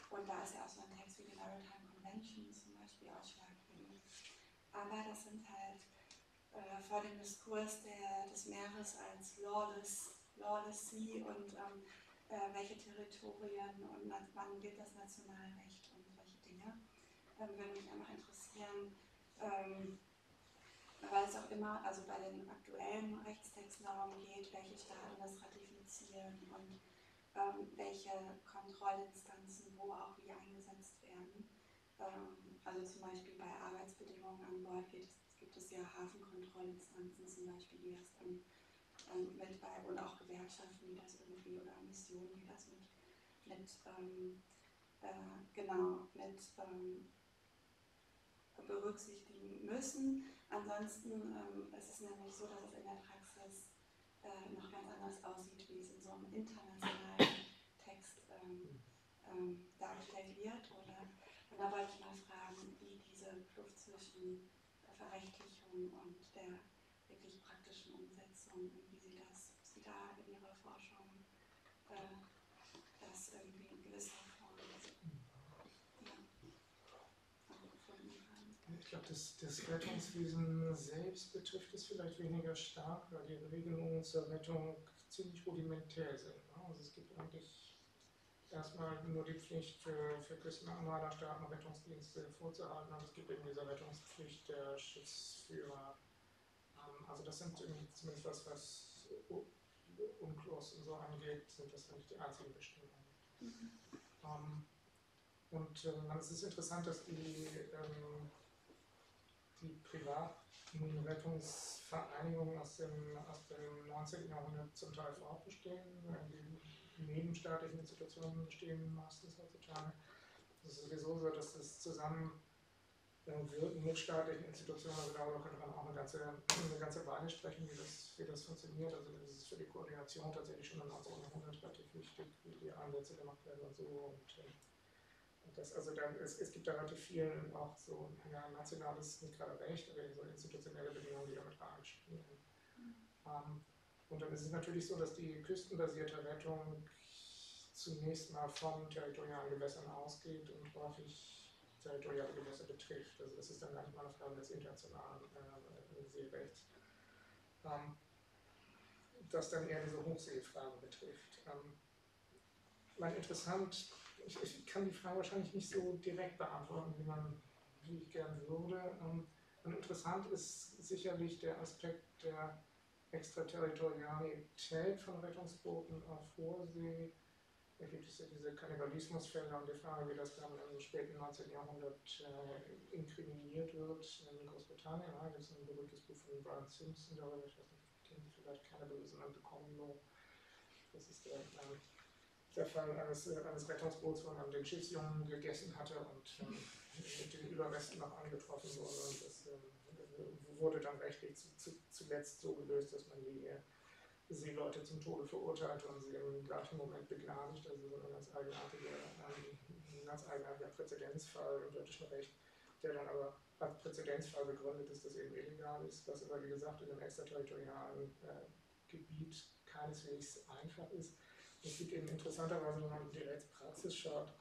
Und da ist ja auch so ein Text wie die Maritime Convention zum Beispiel ausschlaggebend. Aber das sind halt äh, vor dem Diskurs der, des Meeres als lawless Lawless Sea und ähm, äh, welche Territorien und wann gilt das Nationalrecht und solche Dinge. Ähm, würde mich einfach interessieren, ähm, weil es auch immer, also bei den aktuellen Rechtstexten darum geht, welche Staaten das ratifizieren und ähm, welche Kontrollinstanzen wo auch wie eingesetzt werden. Ähm, also zum Beispiel bei Arbeitsbedingungen an Bord gibt es, gibt es ja Hafenkontrollinstanzen zum Beispiel, die das dann ähm, mit bei und auch Gewerkschaften, die das irgendwie oder Missionen, die das mit, mit ähm, äh, genau mit ähm, berücksichtigen müssen. Ansonsten ähm, ist es nämlich so, dass es in der Praxis äh, noch ganz anders aussieht, wie es in so einem internationalen Text ähm, ähm, dargestellt wird. Oder, und da wollte ich mal fragen, wie diese Kluft zwischen der Verrechtlichung und der wirklich praktischen Umsetzung, wie Sie das, Sie da in Ihrer Forschung äh, das irgendwie in gewisser Form ja, gefunden haben. Ich glaube, das, das Rettungswesen selbst betrifft es vielleicht weniger stark, weil die Regelungen zur Rettung ziemlich rudimentär sind. Ne? Also es gibt eigentlich erstmal nur die Pflicht für, für Küstenanrainerstaaten Rettungsdienste vorzuhalten und es gibt eben diese Rettungspflicht der Schiffsführer ähm, also das sind zumindest was, was UNCLOS und so angeht, sind das nicht die einzigen Bestimmungen. Mhm. Ähm, und ähm, es ist interessant, dass die, ähm, die privaten Rettungsvereinigungen aus dem, aus dem 19. Jahrhundert zum Teil fortbestehen. Die nebenstaatlichen Institutionen bestehen meistens heutzutage. Es ist sowieso so, dass das zusammen wirken mit staatlichen Institutionen, also darüber könnte man auch eine ganze, eine ganze Weile sprechen, wie das, wie das funktioniert. Also das ist für die Koordination tatsächlich schon im 19. Jahrhundert relativ wichtig, wie die Einsätze gemacht werden und so. Und, äh, das, also dann, es, es gibt da relativ viel auch so ja, nationales, nicht gerade Recht, aber so institutionelle Bedingungen, die damit reinspielen. Mhm. Ähm, und dann ist es natürlich so, dass die küstenbasierte Rettung zunächst mal von territorialen Gewässern ausgeht und häufig territoriale Gewässer betrifft. Also das ist dann gar nicht mal eine Frage des internationalen äh, Seerechts. Ähm, das dann eher diese Hochseefragen betrifft. Ähm, mein interessant, ich, ich, kann die Frage wahrscheinlich nicht so direkt beantworten, wie, man, wie ich gern würde. Ähm, interessant ist sicherlich der Aspekt der Extraterritorialität von Rettungsbooten auf hoher See da gibt es ja diese Kannibalismusfälle und die Frage, wie das dann im späten 19. Jahrhundert äh, inkriminiert wird in Großbritannien. Ja, gibt es ein berühmtes Buch von Brian Simpson darüber, ich weiß nicht, kennen Sie vielleicht Cannibalism and the Common Law. Das ist der, äh, der Fall eines, äh, eines Rettungsboots, wo man den Schiffsjungen gegessen hatte und ähm, mit den Überresten noch angetroffen wurde. Und das ähm, wurde dann rechtlich zu, zu, zuletzt so gelöst, dass man die Seeleute zum Tode verurteilt und sie im gleichen Moment begnadigt. Also so ein ganz eigenartiger, ein ganz eigenartiger Präzedenzfall im britischen Recht, der dann aber als Präzedenzfall begründet ist, dass eben illegal ist, was aber wie gesagt in einem extraterritorialen äh, Gebiet keineswegs einfach ist. Es gibt eben interessanterweise, wenn man die Rechtspraxis schaut,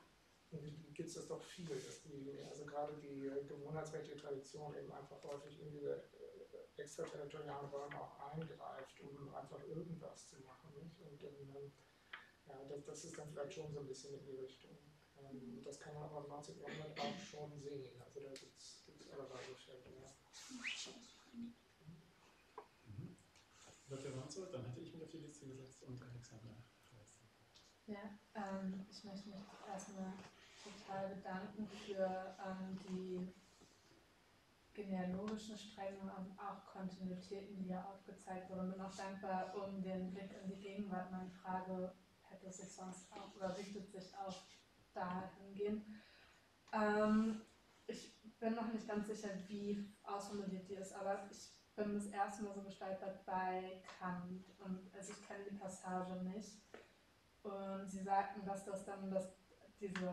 gibt es das doch viel, dass die, also gerade die gewohnheitsrechtliche Tradition eben einfach häufig in diese extraterritorialen Räume auch eingreift, um einfach irgendwas zu machen. Nicht? Und ähm, ja, das, das, ist dann vielleicht schon so ein bisschen in die Richtung. Ähm, das kann man aber im 19. Jahrhundert auch schon sehen. Also da gibt es allerlei Fälle. Ja. Mhm. Dr. Ronzo, dann hatte ich mich auf die Liste gesetzt und Alexander. Ja, ähm, ich möchte mich erstmal total bedanken für ähm, die genealogischen Stränge und auch Kontinuitäten, die ja aufgezeigt wurden. Bin auch dankbar um den Blick in die Gegenwart. Meine Frage hätte sich sonst auch oder richtet sich auch dahingehend. Ähm, ich bin noch nicht ganz sicher, wie ausformuliert die ist, aber ich bin das erste Mal so gestolpert bei Kant und also ich kenne die Passage nicht. Und sie sagten, dass das dann das, diese,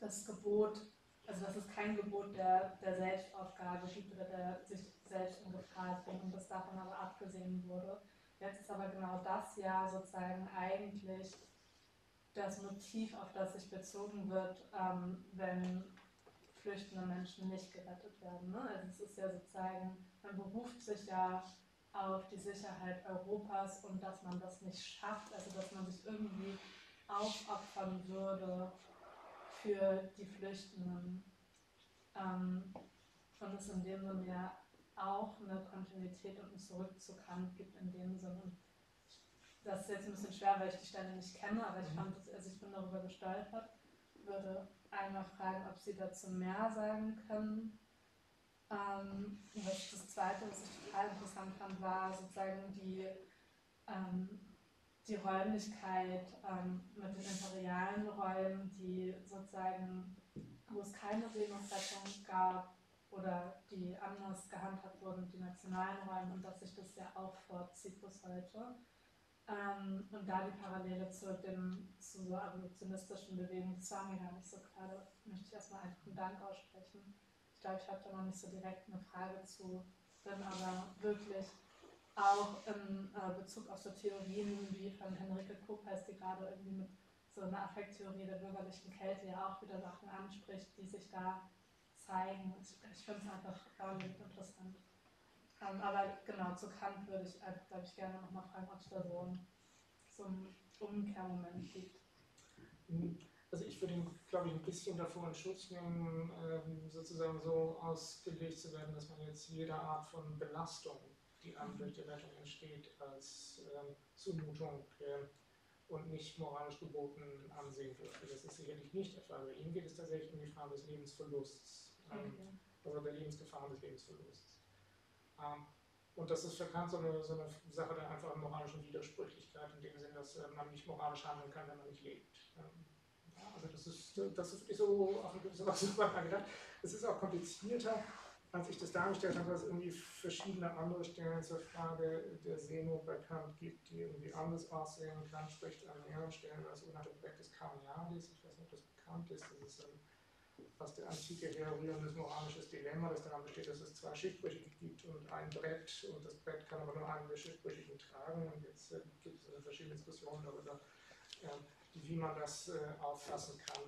das Gebot also dass es kein Gebot der, der Selbstaufgabe gibt oder der sich selbst in Gefahr bringt und das davon aber abgesehen wurde. Jetzt ist aber genau das ja sozusagen eigentlich das Motiv, auf das sich bezogen wird, ähm, wenn flüchtende Menschen nicht gerettet werden. Ne? Also es ist ja sozusagen, man beruft sich ja auf die Sicherheit Europas und dass man das nicht schafft, also dass man sich irgendwie aufopfern würde für die Flüchtenden. Ähm, und es in dem Sinne ja auch eine Kontinuität und ein Zurück zu Kant gibt in dem Sinne. Das ist jetzt ein bisschen schwer, weil ich die Stelle nicht kenne, aber ich mhm. fand, also ich bin darüber gestolpert. Würde einmal fragen, ob Sie dazu mehr sagen können. Ähm, das Zweite, was ich total interessant fand, war sozusagen die ähm, die Räumlichkeit ähm, mit den imperialen Räumen, die sozusagen, wo es keine Seenotrettung gab oder die anders gehandhabt wurden, die nationalen Räume und dass sich das ja auch vorzieht bis heute. Ähm, und da die Parallele zu dem zu so abolitionistischen Bewegungen, das war mir gar nicht so klar. Da möchte ich erstmal einfach einen Dank aussprechen. Ich glaube, ich habe da noch nicht so direkt eine Frage zu, bin aber wirklich auch im äh, Bezug auf so Theorien wie von Henrike Kopeis, die gerade irgendwie mit so einer Affekttheorie der bürgerlichen Kälte ja auch wieder Sachen anspricht, die sich da zeigen. Ich, ich finde es einfach wahnsinnig interessant. Ähm, aber genau, zu Kant würde ich einfach, glaube ich, gerne nochmal fragen, ob es da so, ein, so einen Umkehrmoment gibt. Mhm. Also ich würde ihn, glaube ich, ein bisschen davor in Schutz nehmen, ähm, sozusagen so ausgelegt zu werden, dass man jetzt jede Art von Belastung die einem durch die Rettung entsteht, als ähm, Zumutung äh, und nicht moralisch geboten ansehen würde. Das ist sicherlich nicht der Fall. Bei ihm geht es tatsächlich um die Frage des Lebensverlusts, ähm, also der Lebensgefahr des Lebensverlusts. Ähm, und das ist für Kant so eine, so eine Sache der einfachen moralischen Widersprüchlichkeit, in dem Sinne, dass äh, man nicht moralisch handeln kann, wenn man nicht lebt. Also das ist, das ist wirklich so auf eine gewisse Weise gedacht. Es ist auch komplizierter als ich das dargestellt habe, dass es irgendwie verschiedene andere Stellen zur Frage der Seenot bei Kant gibt, die irgendwie anders aussehen. Kant spricht an mehreren Stellen über das sogenannte Projekt des Karniadis. Ich weiß nicht, ob das bekannt ist. Das ist ein aus der Antike herrührendes moralisches Dilemma, das daran besteht, dass es zwei Schiffbrüchige gibt und ein Brett und das Brett kann aber nur einen der Schiffbrüchigen tragen. Und jetzt äh, gibt es verschiedene Diskussionen darüber, äh, wie man das äh, auffassen kann.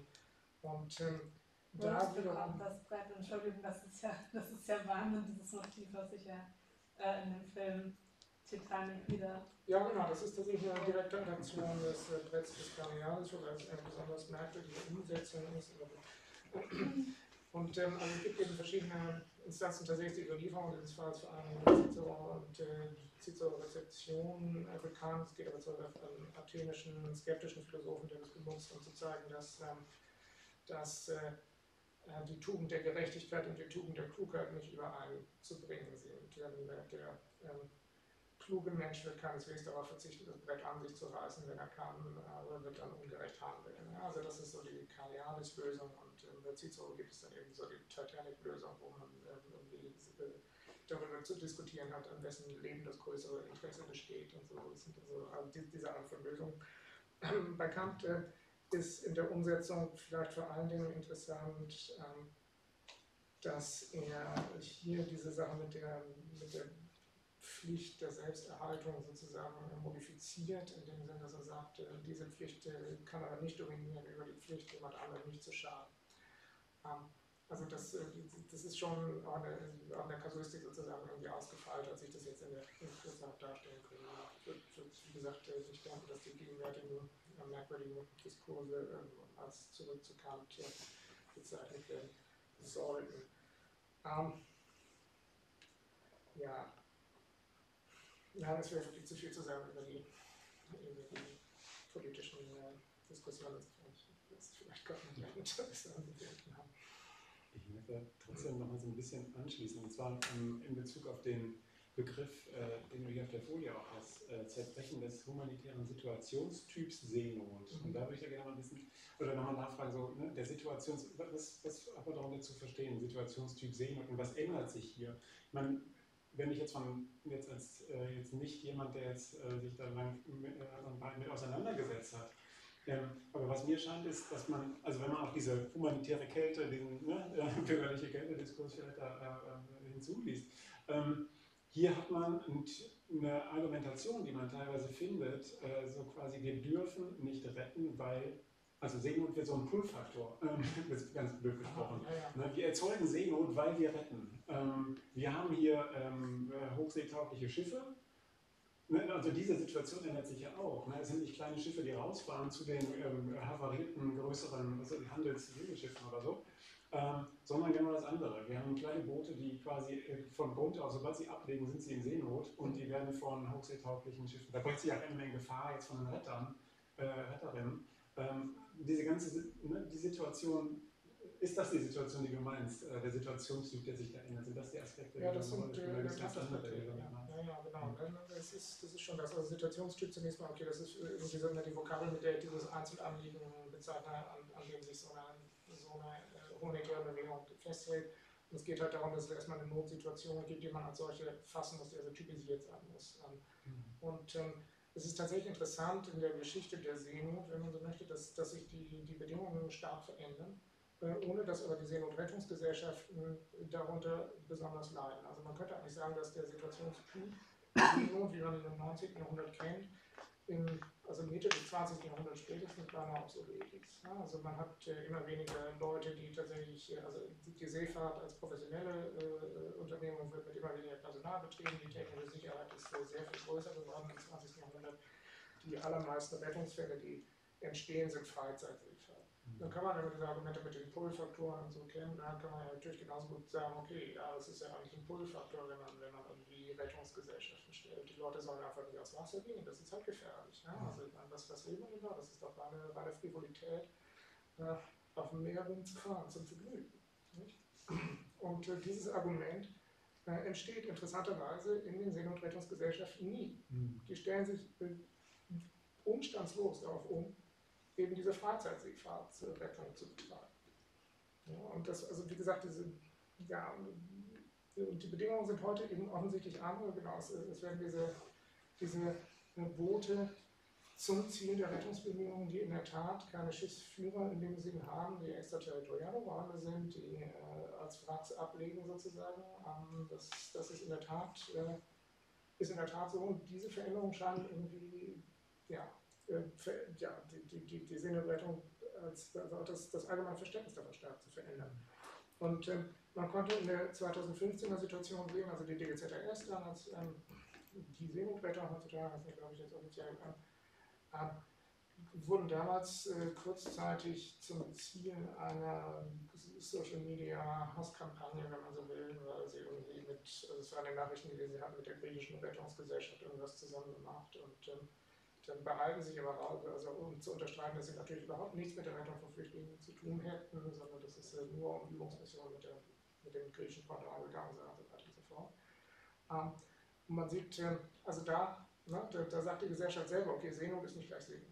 Und ähm, da wiederum. Das Brett, Entschuldigung, das ist ja, das ist ja Wahnsinn, dieses Motiv, was ich ja äh, in dem Film Titanic wieder. Ja, genau, das ist tatsächlich eine direkte Adaption des äh, Bretts des Carnialis, wobei es eine besonders merkwürdige Umsetzung ist. Und Und ähm, also es gibt eben verschiedene Instanzen tatsächlich die Überlieferung Falls vor allem Cicero und äh, Cicero-Rezeption äh, bekannt. Es geht aber zu einem athenischen, skeptischen Philosophen, der das benutzt, um zu zeigen, dass, ähm, dass äh, äh, die Tugend der Gerechtigkeit und die Tugend der Klugheit nicht übereinzubringen sind. Denn der, der ähm, kluge Mensch wird keineswegs darauf verzichten, das Brett an sich zu reißen, wenn er kann, aber wird dann ungerecht handeln. Also das ist so die Kalianis-Lösung und ähm, bei Cicero gibt es dann eben so die Titanic-Lösung, wo man ähm, irgendwie äh, darüber zu diskutieren hat, an wessen Leben das größere Interesse besteht und so. Das sind also, also diese Art von Lösung. bei Kant äh, ist in der Umsetzung vielleicht vor allen Dingen interessant, ähm, dass er hier diese Sache mit der, mit der Pflicht der Selbsterhaltung sozusagen modifiziert, in dem Sinne, dass er sagt, äh, diese Pflicht äh, kann aber nicht dominieren über die Pflicht, jemand anderem nicht zu schaden. Ähm, also das, äh, das ist schon auch eine, auch eine Kasuistik sozusagen irgendwie ausgefeilt, als ich das jetzt in der Kürze darstellen können. Wie gesagt, ich denke, dass die gegenwärtigen merkwürdigen Diskurse als zurück zu Kant bezeichnet werden sollten. Ähm, ja, ja, das wäre wirklich zu viel zu sagen über die, über die politischen äh, Diskussionen. Das ist vielleicht gar nicht haben. Ich möchte trotzdem noch mal so ein bisschen anschließen, und zwar um, in Bezug auf den Begriff, äh, den du hier auf der Folie auch hast, äh, Zerbrechen des humanitären Situationstyps Seenot. Mhm. Und da würde ich ja gerne mal ein bisschen, oder nochmal nachfragen, so, ne, der Situations, was, was hat man darunter zu verstehen, Situationstyp Seenot und was ändert sich hier? Meine, wenn ich jetzt von jetzt als äh, jetzt nicht jemand, der jetzt äh, sich da lang mit, äh, mit auseinandergesetzt hat, ähm, aber was mir scheint, ist, dass man, also wenn man auch diese humanitäre Kälte, diesen ne, äh, bürgerliche Kältediskurs vielleicht da äh, äh, hinzuliest, ähm, hier hat man eine Argumentation, die man teilweise findet, so quasi, wir dürfen nicht retten, weil also Seenot wird so ein Pull-Faktor, ähm, ganz blöd gesprochen. Ne, wir erzeugen Seenot, weil wir retten. Ähm, wir haben hier ähm, hochseetaugliche Schiffe. Ne, also diese Situation ändert sich ja auch. Ne? Es sind nicht kleine Schiffe, die rausfahren zu den havarierten, größeren also Handels-Segelschiffen oder so, sondern genau das andere. Wir haben kleine Boote, die quasi äh, von Grund aus, sobald sie ablegen, sind sie in Seenot und die werden von hochseetauglichen Schiffen, da bringt sich auch eine Menge Gefahr jetzt von den Rettern, äh, Retterinnen, ähm, diese ganze ne, die Situation, ist das die Situation, die du meinst, äh, der Situationstyp, der sich da ändert? Sind das die Aspekte, ja, das sind, äh, das ganz andere, ja, ja, ja, genau. Das ist, das ist schon das. Also Situationstyp zunächst mal, okay, das ist äh, irgendwie so die Vokabel, mit der dieses Einzelanliegen bezeichnet, an, an dem sich so eine, so eine äh, humanitäre Bewegung festhält. Und es geht halt darum, dass es erstmal eine Notsituation gibt, die man als solche fassen muss, die also typisiert sein muss. Ähm, mhm. Und ähm, es ist tatsächlich interessant in der Geschichte der Seenot, wenn man so möchte, dass, dass sich die, die Bedingungen stark verändern, äh, ohne dass aber die Seenotrettungsgesellschaften darunter besonders leiden. Also man könnte eigentlich sagen, dass der Situationstyp Seenot, wie man ihn im 19. Jahrhundert kennt, in, also Mitte des 20. Jahrhunderts spätestens beinahe obsolet ist. Ja, also man hat äh, immer weniger Leute, die tatsächlich, äh, also die Seefahrt als professionelle äh, Unternehmung wird mit immer weniger Personal betrieben, die technische Sicherheit ist äh, sehr viel größer geworden im 20. Jahrhundert. Die allermeisten Rettungsfälle, die entstehen, sind Freizeitseefahrt. Dann kann man, man diese Argumente mit den Pull-Faktoren und so kennt, dann kann man ja natürlich genauso gut sagen, okay, ja, es ist ja eigentlich ein Pull-Faktor, wenn man, wenn man irgendwie Rettungsgesellschaften stellt. Die Leute sollen einfach nicht aufs Wasser gehen, das ist halt gefährlich. Ja? Also ich meine, was, was will man denn da? Das ist doch reine, reine Frivolität, äh, auf dem Meer rumzufahren zum Vergnügen. Nicht? Und äh, dieses Argument äh, entsteht interessanterweise in den Seenotrettungsgesellschaften nie. Mhm. Die stellen sich äh, umstandslos darauf um, eben diese Freizeitseefahrtsrettung zu betreiben. Ja, und das, also wie gesagt, diese, ja, und die Bedingungen sind heute eben offensichtlich andere. Genau, es, es werden diese, diese Boote zum Ziel der Rettungsbemühungen, die in der Tat keine Schiffsführer in dem Sinn haben, die extraterritoriale sind, die äh, als Wracks ablegen sozusagen. Ähm, das, das ist in der Tat äh, ist in der Tat so. Und diese Veränderung scheint irgendwie ja, äh, ja, die, die, die Seenotrettung als also das, das allgemeine Verständnis davon stark zu verändern. Und ähm, man konnte in der 2015er Situation sehen, also die DGZRS damals, ähm, die Seenotrettung heutzutage, das glaube ich jetzt offiziell, äh, wurden damals äh, kurzzeitig zum Ziel einer Social Media Hasskampagne, wenn man so will, weil sie irgendwie mit, also es waren die Nachrichten, die sie hatten, mit der griechischen Rettungsgesellschaft irgendwas zusammen gemacht und ähm, dann behalten sich aber also um zu unterstreichen, dass sie natürlich überhaupt nichts mit der Rettung von Flüchtlingen zu tun hätten, sondern dass es äh, nur um Übungsmissionen mit, mit dem griechischen Pendant gegangen sei und so weiter und so fort. Ähm, und man sieht, äh, also da, ne, da, da, sagt die Gesellschaft selber, okay, Seenot ist nicht gleich Seenot.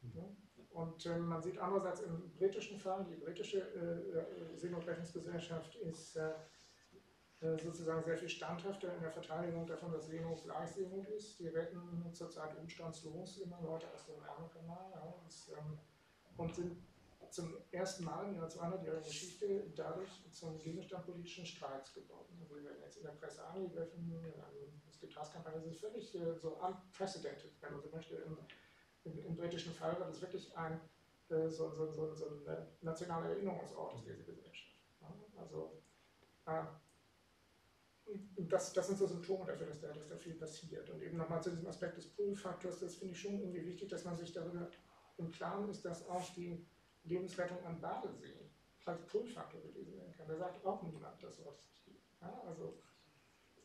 Mhm. Und äh, man sieht andererseits im britischen Fall, die britische äh, Seenotrettungsgesellschaft ist äh, äh, sozusagen sehr viel standhafter in der Verteidigung davon, dass Seenot gleich Seenot ist. Die retten zurzeit umstandslos immer Leute aus dem Ärmelkanal ja, und, ähm, und sind zum ersten Mal in ihrer 200-jährigen Geschichte dadurch zum Gegenstand politischen Streits geworden. Also wir werden jetzt in der Presse angegriffen, ähm, es gibt Hasskampagnen, das ist völlig äh, so unprecedented, wenn man so möchte, im, im, im britischen Fall, weil das wirklich ein äh, so, so, so, so ein nationaler Erinnerungsort ist, diese Gesellschaft. Ja, also äh, das, das sind so Symptome dafür, dass da, dass da viel passiert. Und eben nochmal zu diesem Aspekt des Pull-Faktors, das finde ich schon irgendwie wichtig, dass man sich darüber im Klaren ist, dass auch die Lebensrettung an Badeseen als Pull-Faktor gelesen werden kann. Da sagt auch niemand das Wort Ja, also,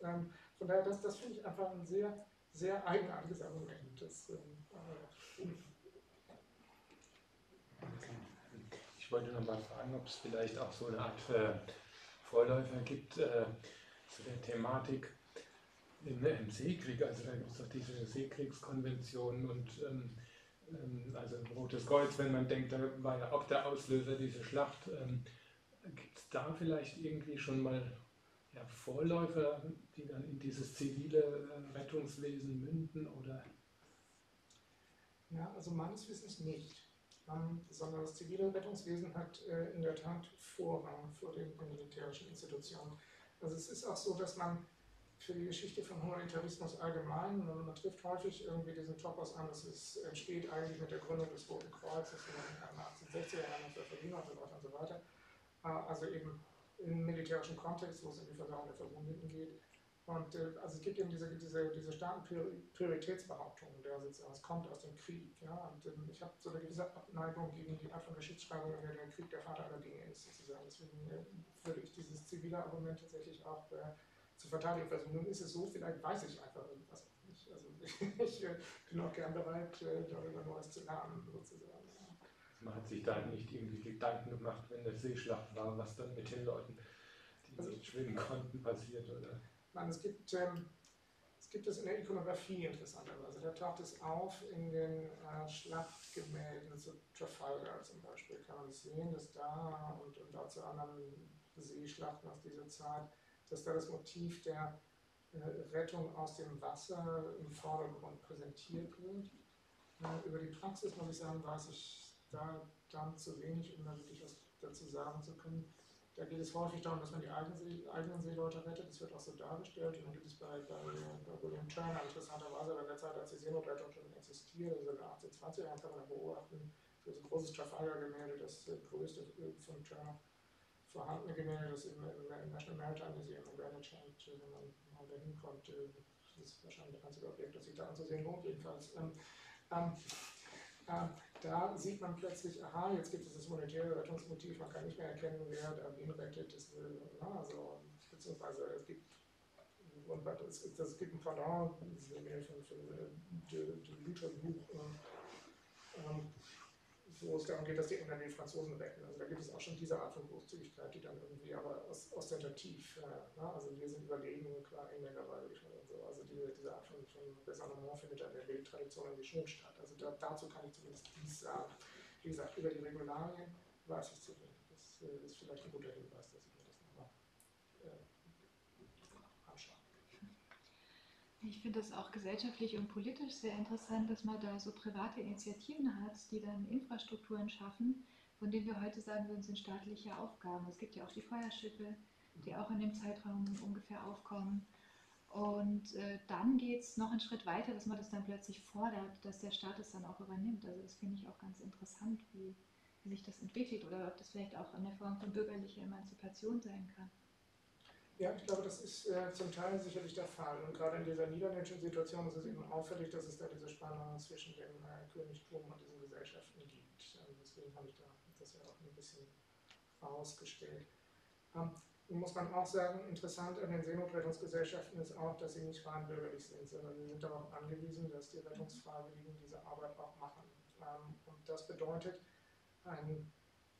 ähm, von daher, das, das finde ich einfach ein sehr, sehr eigenartiges Argument. Das, ähm, äh, ich wollte noch mal fragen, ob es vielleicht auch so eine Art äh, Vorläufer gibt, äh, zu der Thematik im, Seekrieg. Also da gibt es doch diese Seekriegskonvention und ähm, ähm, also Rotes Kreuz, wenn man denkt, da war ja auch der Auslöser diese Schlacht. Ähm, gibt es da vielleicht irgendwie schon mal ja, Vorläufer, die dann in dieses zivile äh, Rettungswesen münden oder? Ja, also meines Wissens nicht. Um, sondern das zivile Rettungswesen hat äh, in der Tat Vorrang vor den militärischen Institutionen. Also es ist auch so, dass man für die Geschichte von Humanitarismus allgemein, man trifft häufig irgendwie diesen Topos an, es entsteht eigentlich mit der Gründung des Roten Kreuzes in den 1860er Jahren für und so weiter und so weiter. Äh, also eben im militärischen Kontext, wo es um die Versorgung der Verwundeten geht. Und äh, also es gibt eben diese, diese, diese starken Prioritätsbehauptungen, der sozusagen, es kommt aus dem Krieg. Ja? Und ähm, ich habe so eine gewisse Abneigung gegen die Art von Geschichtsschreibung, in der der Krieg der Vater aller Dinge ist, sozusagen. Deswegen äh, würde ich dieses zivile Argument tatsächlich auch äh, zu verteidigen versuchen. Nun ist es so, vielleicht weiß ich einfach irgendwas auch nicht. Also ich äh, bin auch gern bereit, äh, darüber Neues zu lernen, sozusagen. Ja. Man hat sich da nicht irgendwie Gedanken gemacht, wenn eine Seeschlacht war, was dann mit den Leuten, die also, nicht schwimmen konnten, passiert, oder? Nein, es gibt, ähm, es gibt es in der Ikonografie interessanterweise. Da taucht es auf in den äh, Schlachtgemälden zu Trafalgar zum Beispiel. Kann man sehen, dass da und, und auch zu anderen Seeschlachten aus dieser Zeit, dass da das Motiv der äh, Rettung aus dem Wasser im Vordergrund präsentiert wird. Äh, über die Praxis, muss ich sagen, weiß ich da dann zu wenig, um da wirklich was dazu sagen zu können. Da geht es häufig darum, dass man die eigenen, eigenen Seeleute rettet. Das wird auch so dargestellt. Und dann gibt es bei, bei, bei William Turner interessanterweise, in der Zeit, als die Seenotrettung schon existiert, also in den 1820er Jahren, kann man beobachten, für so ein großes Trafalgar-Gemälde, das größte von Turner vorhandene Gemälde, das im, im National Maritime Museum in Greenwich hängt, wenn man mal da hinkommt. Das ist wahrscheinlich das einzige Objekt, das sich da anzusehen lohnt, jedenfalls. Ähm, ähm, ähm, da sieht man plötzlich, aha, jetzt gibt es das monetäre Rettungsmotiv, man kann nicht mehr erkennen, wer da wen rettet. Das, na, also, beziehungsweise es gibt, und es, es gibt ein Pendant, diese Mail von, von de, de Luther Buch, ähm, wo es darum geht, dass die Engländer die Franzosen retten. Also da gibt es auch schon diese Art von Großzügigkeit, die dann irgendwie aber ostentativ, äh, na, also wir sind überlegen, klar, Engländer weil ich und so. Also diese, diese Art von, von Resonnement findet dann in der Bildtradition irgendwie schon statt. Also da, dazu kann ich zumindest dies sagen. Wie gesagt, über die Regularien weiß ich zu wenig. Das äh, ist vielleicht ein guter Hinweis, dass ich mir das nochmal äh, anschaue. Ich finde das auch gesellschaftlich und politisch sehr interessant, dass man da so private Initiativen hat, die dann Infrastrukturen schaffen, von denen wir heute sagen würden, sind staatliche Aufgaben. Es gibt ja auch die Feuerschiffe, die auch in dem Zeitraum ungefähr aufkommen. Und äh, dann geht es noch einen Schritt weiter, dass man das dann plötzlich fordert, dass der Staat es dann auch übernimmt. Also das finde ich auch ganz interessant, wie, wie sich das entwickelt oder ob das vielleicht auch eine Form von bürgerlicher Emanzipation sein kann. Ja, ich glaube, das ist äh, zum Teil sicherlich der Fall. Und gerade in dieser niederländischen Situation ist es eben auffällig, dass es da diese Spannung zwischen dem äh, Königtum und diesen Gesellschaften gibt. Ähm, deswegen habe ich da das ja auch ein bisschen rausgestellt. Ähm, muss man auch sagen, interessant an den Seenotrettungsgesellschaften ist auch, dass sie nicht rein bürgerlich sind, sondern sie sind darauf angewiesen, dass die Rettungsfreiwilligen diese Arbeit auch machen. Ähm, und das bedeutet, ein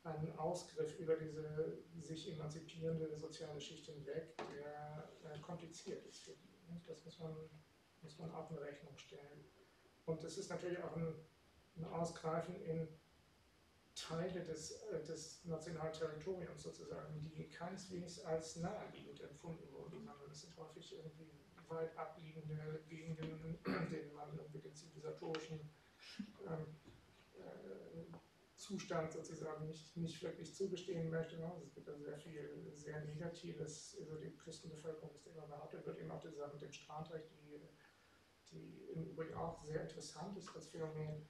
ein Ausgriff über diese sich emanzipierende soziale Schicht hinweg, der äh, kompliziert ist für die. Das muss man, muss man auch in Rechnung stellen. Und es ist natürlich auch ein, ein Ausgreifen in Teile des, äh, des nationalen Territoriums sozusagen, die keineswegs als naheliegend empfunden wurden, sondern es sind häufig irgendwie weit abliegende Gegenden, denen man irgendwie den zivilisatorischen ähm, Zustand sozusagen nicht, nicht wirklich zugestehen möchte. Ne? Also es gibt da sehr viel sehr Negatives über die Küstenbevölkerung, das immer behauptet wird, eben auch die Sache mit dem Strandrecht, die, die im Übrigen auch sehr interessant ist, das Phänomen,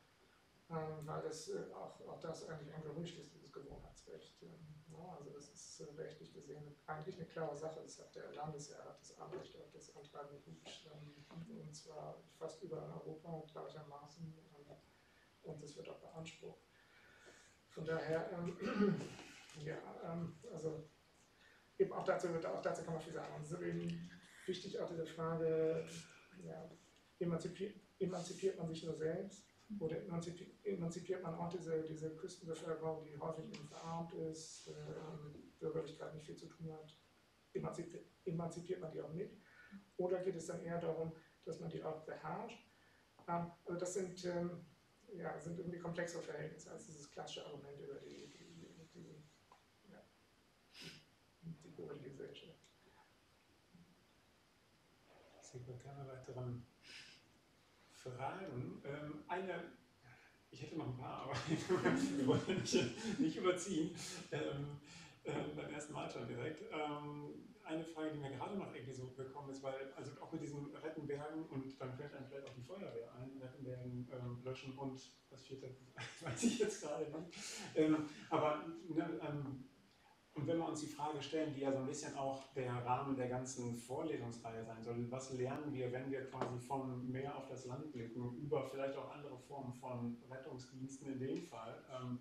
ähm, weil das äh, auch, auch das eigentlich ein Gerücht ist, dieses Gewohnheitsrecht. Ähm, ja, also das ist äh, rechtlich gesehen eigentlich eine klare Sache. Das hat der Landesherr hat das Anrecht auf das Antreiben Gut, ähm, und zwar fast überall in Europa gleichermaßen ähm, und das wird auch beansprucht. Von daher, ähm, ja, ähm, also eben auch dazu, auch dazu kann man viel sagen. Und es ist eben wichtig auch diese Frage, ja, emanzipiert, emanzipiert man sich nur selbst oder emanzipiert, emanzipiert man auch diese, diese Küstenbevölkerung, die häufig eben verarmt ist, äh, mit Bürgerlichkeit nicht viel zu tun hat, emanzipiert, emanzipiert man die auch mit? Oder geht es dann eher darum, dass man die auch beherrscht? Ähm, also das sind ähm, ja, sind irgendwie komplexere Verhältnisse als dieses klassische Argument über die, die, die, ja, die bürgerliche Gesellschaft. Es gibt keine weiteren Fragen. Ähm, eine, ich hätte noch ein paar, aber wir wollen nicht, nicht überziehen. Ähm, ähm, beim ersten Mal schon direkt. Ähm, eine Frage, die mir gerade noch irgendwie so gekommen ist, weil, also auch mit diesen Rettenbergen und dann fällt einem vielleicht auch die Feuerwehr ein, Rettenbergen ähm, löschen und das vierte, weiß ich jetzt gerade nicht. Ähm, aber ne, ähm, und wenn wir uns die Frage stellen, die ja so ein bisschen auch der Rahmen der ganzen Vorlesungsreihe sein soll, was lernen wir, wenn wir quasi vom Meer auf das Land blicken, über vielleicht auch andere Formen von Rettungsdiensten in dem Fall, ähm,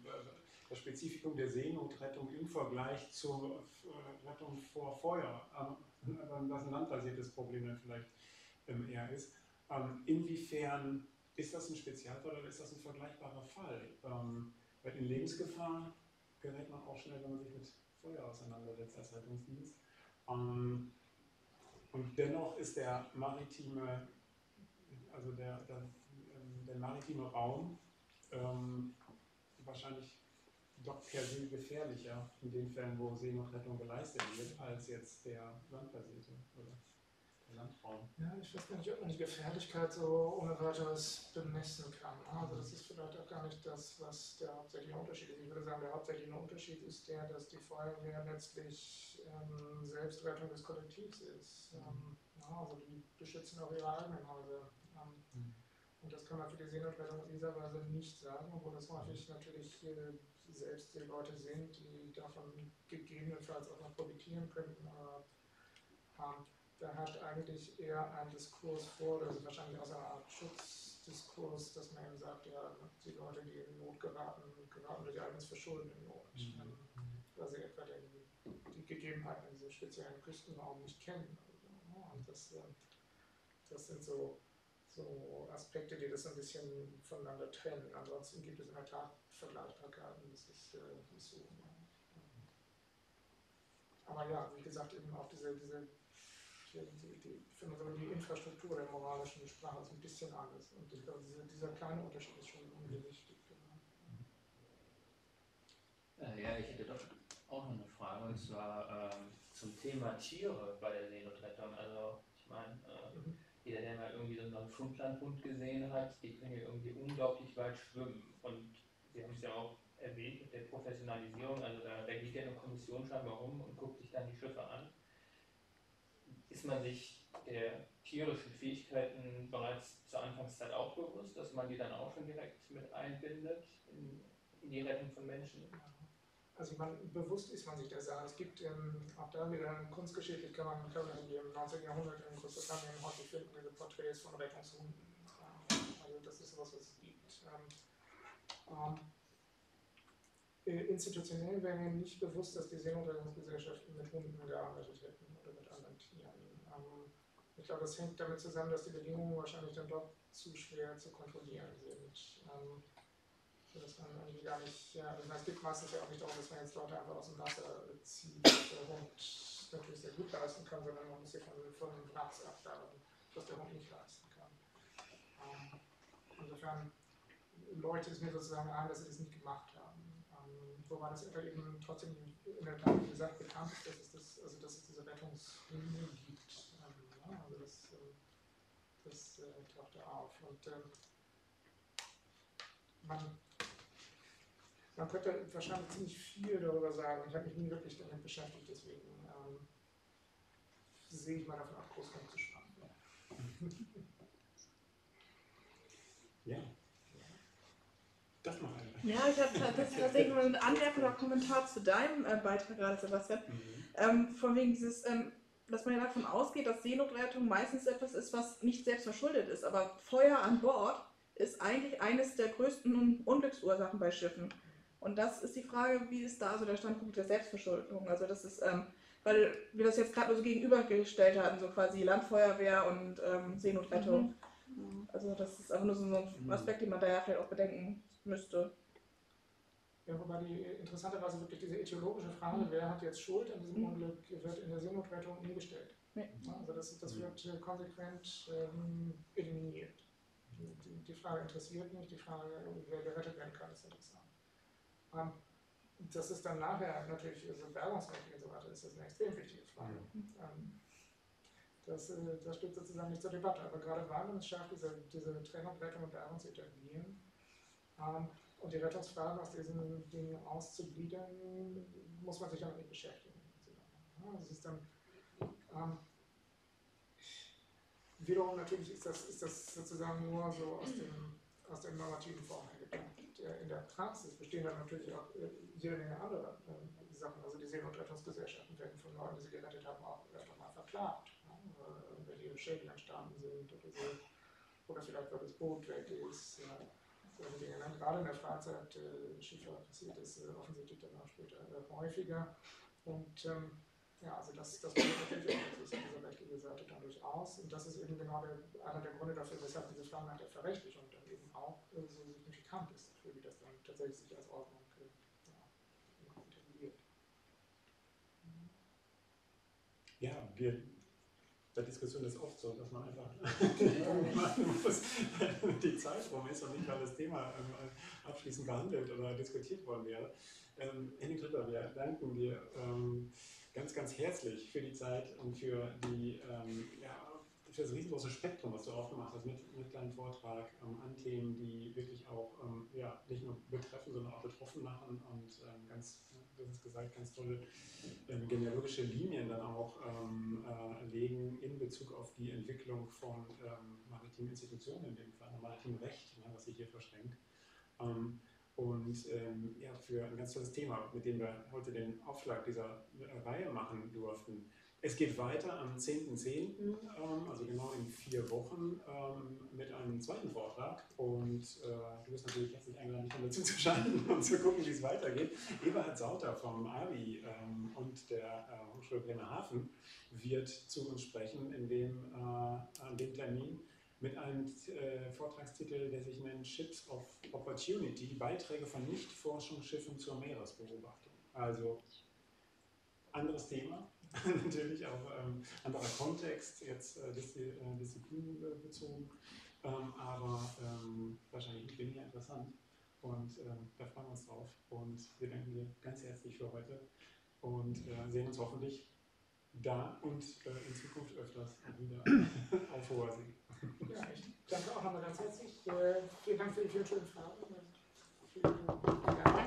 das Spezifikum der Seenotrettung im Vergleich zur äh, Rettung vor Feuer, ähm, was ein landbasiertes Problem dann vielleicht ähm, eher ist. Ähm, inwiefern ist das ein Spezialfall oder ist das ein vergleichbarer Fall? Weil in Lebensgefahr gerät man auch schnell, wenn man sich mit Feuer auseinandersetzt als Rettungsdienst. Und dennoch ist der maritime, also der, der, der maritime Raum wahrscheinlich doch per se gefährlicher in den Fällen, wo Seenotrettung geleistet wird, als jetzt der landbasierte oder der Landraum. Ja, ich weiß gar nicht, ob man die Gefährlichkeit so ohne weiteres bemessen kann. Also das ist vielleicht auch gar nicht das, was der hauptsächliche Unterschied ist. Ich würde sagen, der hauptsächliche Unterschied ist der, dass die Feuerwehr letztlich ähm, Selbstrettung des Kollektivs ist. Ähm, ja, also die beschützen auch ihre eigenen Häuser. Ähm, mhm. Und das kann man für die Seenotrettung in dieser Weise nicht sagen, obwohl das häufig natürlich äh, selbst die Leute sind, die davon gegebenenfalls auch noch profitieren könnten. Aber ähm, da herrscht eigentlich eher ein Diskurs vor, das ist wahrscheinlich auch so eine Art Schutzdiskurs, dass man eben sagt, ja, die Leute, die in Not geraten, geraten durch eigenes Verschulden in Not, mhm. ähm, weil sie etwa den, die Gegebenheiten in diesem speziellen Küstenraum nicht kennen. Also, ne? Und das, äh, das sind so so Aspekte, die das ein bisschen voneinander trennen. Ansonsten gibt es in der Tat Vergleichbarkeiten, das ist, äh, ist so. Aber ja, wie gesagt, eben auch diese, diese die, die, finde die Infrastruktur der moralischen Sprache ist ein bisschen anders. Und ich glaube, dieser, dieser kleine Unterschied ist schon ungewichtig. Genau. Äh, ja, ich hätte doch auch noch eine Frage, und zwar ähm, zum Thema Tiere bei der Seenotrettung. Also, ich meine, äh, jeder, der mal irgendwie so einen Fundlandhund gesehen hat, die können ja irgendwie unglaublich weit schwimmen. Und Sie haben es ja auch erwähnt mit der Professionalisierung, also da, da geht ja eine Kommission scheinbar rum und guckt sich dann die Schiffe an. Ist man sich der tierischen Fähigkeiten bereits zur Anfangszeit auch bewusst, dass man die dann auch schon direkt mit einbindet in, in die Rettung von Menschen? Also man, bewusst ist man sich der Sache. Es gibt ähm, auch da wieder kunstgeschichtlich, kann man, kann man im 19. Jahrhundert in Großbritannien häufig finden, diese Porträts von Rettungshunden. Also das ist sowas, was es gibt. Ähm, äh, institutionell wäre mir nicht bewusst, dass die Seenotrettungsgesellschaften mit Hunden gearbeitet hätten oder mit anderen Tieren. Ähm, ich glaube, das hängt damit zusammen, dass die Bedingungen wahrscheinlich dann doch zu schwer zu kontrollieren sind. Ähm, dass man irgendwie gar nicht, ja, also es geht meistens ja auch nicht darum, dass man jetzt Leute einfach aus dem Wasser zieht der Hund natürlich sehr gut leisten kann, sondern man muss sich von, von dem Platz abwerben, was der Hund nicht leisten kann. Ähm, insofern leuchtet es mir sozusagen ein, dass sie das nicht gemacht haben. Ähm, wobei das eben trotzdem in der Tat, wie gesagt, bekannt ist, dass es, das, also dass es diese Rettungslinie gibt. Ähm, ja, also das, äh, das äh, tauchte auf. Und ähm, man man könnte wahrscheinlich ziemlich viel darüber sagen. Ich habe mich nie wirklich damit beschäftigt, deswegen ähm, sehe ich mal davon ab, groß zu spannend. Ja. Das mal Ja, ich habe tatsächlich mal eine Anmerkung oder Kommentar zu deinem äh, Beitrag gerade, Sebastian. Mhm. Ähm, von wegen dieses, ähm, dass man ja davon ausgeht, dass Seenotrettung meistens etwas ist, was nicht selbst verschuldet ist. Aber Feuer an Bord ist eigentlich eines der größten Unglücksursachen bei Schiffen. Und das ist die Frage, wie ist da so der Standpunkt der Selbstverschuldung? Also das ist, ähm, weil wir das jetzt gerade nur so gegenübergestellt hatten, so quasi Landfeuerwehr und ähm, Seenotrettung. Mhm. Also das ist einfach nur so ein mhm. Aspekt, den man da ja vielleicht auch bedenken müsste. Ja, wobei die interessanterweise wirklich diese etiologische Frage, mhm. wer hat jetzt Schuld an diesem mhm. Unglück, wird in der Seenotrettung nie gestellt. Nee. Also das, das wird äh, konsequent ähm, eliminiert. Die, die, Frage interessiert mich, die Frage, wer gerettet werden kann, ist interessant. Ähm, das ist dann nachher natürlich, also Bergungsrechte und so weiter, ist das eine extrem wichtige Frage. Mhm. Das, äh, das steht sozusagen nicht zur Debatte. Aber gerade weil man es schafft, diese, diese Trennung, Rettung und Bergung zu etablieren ähm, und die Rettungsfragen aus diesen Dingen auszugliedern, muss man sich damit nicht beschäftigen. Das ist dann ähm, wiederum natürlich ist das, ist das sozusagen nur so aus dem, aus dem normativen Form gegangen in der Praxis bestehen dann natürlich auch äh, jede Menge andere äh, Sachen. Also die Seenotrettungsgesellschaften werden von Leuten, die sie gerettet haben, auch öfter mal verklagt, ne? irgendwelche Schäden entstanden sind oder so. Oder vielleicht, weil das Boot weg ist. Solche Dinge. Ne? Gerade in der Freizeit äh, Schifffahrt passiert das äh, offensichtlich dann auch später äh, häufiger. Und ähm, ja, also das, das bringt natürlich auch diese rechtliche Seite dann durchaus. Und das ist eben genau der, einer der Gründe dafür, weshalb diese Frage nach der Verrechtlichung dann eben auch äh, so signifikant ist wie das dann tatsächlich sich als Ordnung äh, ja, etabliert. Ja, wir, der Diskussion ist oft so, dass man einfach machen muss, die Zeit rum ist und nicht, weil das Thema ähm, abschließend behandelt oder diskutiert worden wäre. Ähm, Henning Dritter, wir danken dir. Ähm, ganz, ganz herzlich für die Zeit und für, die, ähm, ja, für das riesengroße Spektrum, was du aufgemacht hast mit, mit deinem Vortrag ähm, an Themen, die wirklich auch ähm, ja, nicht nur betreffen, sondern auch betroffen machen und ähm, ganz, du hast gesagt, ganz tolle ähm, genealogische Linien dann auch ähm, äh, legen in Bezug auf die Entwicklung von maritimen Institutionen, in dem Fall maritimem Recht, ne, was sich hier verschränkt und ähm, ja, für ein ganz tolles Thema, mit dem wir heute den Aufschlag dieser äh, Reihe machen durften. Es geht weiter am 10.10., .10., ähm, also genau in vier Wochen, ähm, mit einem zweiten Vortrag. Und äh, du bist natürlich herzlich eingeladen, dich dazu zu schalten und zu gucken, wie es weitergeht. Eberhard Sauter vom ABI ähm, und der äh, Hochschule Bremerhaven wird zu uns sprechen in dem, äh, an dem Termin mit einem Vortragstitel, der sich nennt Ships of Opportunity, Beiträge von Nicht-Forschungsschiffen zur Meeresbeobachtung. Also anderes Thema, natürlich auch ähm, anderer Kontext, jetzt äh, äh disziplinbezogen, ähm, aber ähm, wahrscheinlich weniger interessant. Und ähm, da freuen wir uns drauf und wir danken dir ganz herzlich für heute und äh, sehen uns hoffentlich da und äh, in Zukunft öfters wieder auf hoher See. Ja, ich danke auch nochmal ganz herzlich. Äh, vielen Dank für die vielen schönen Fragen. Vielen Dank.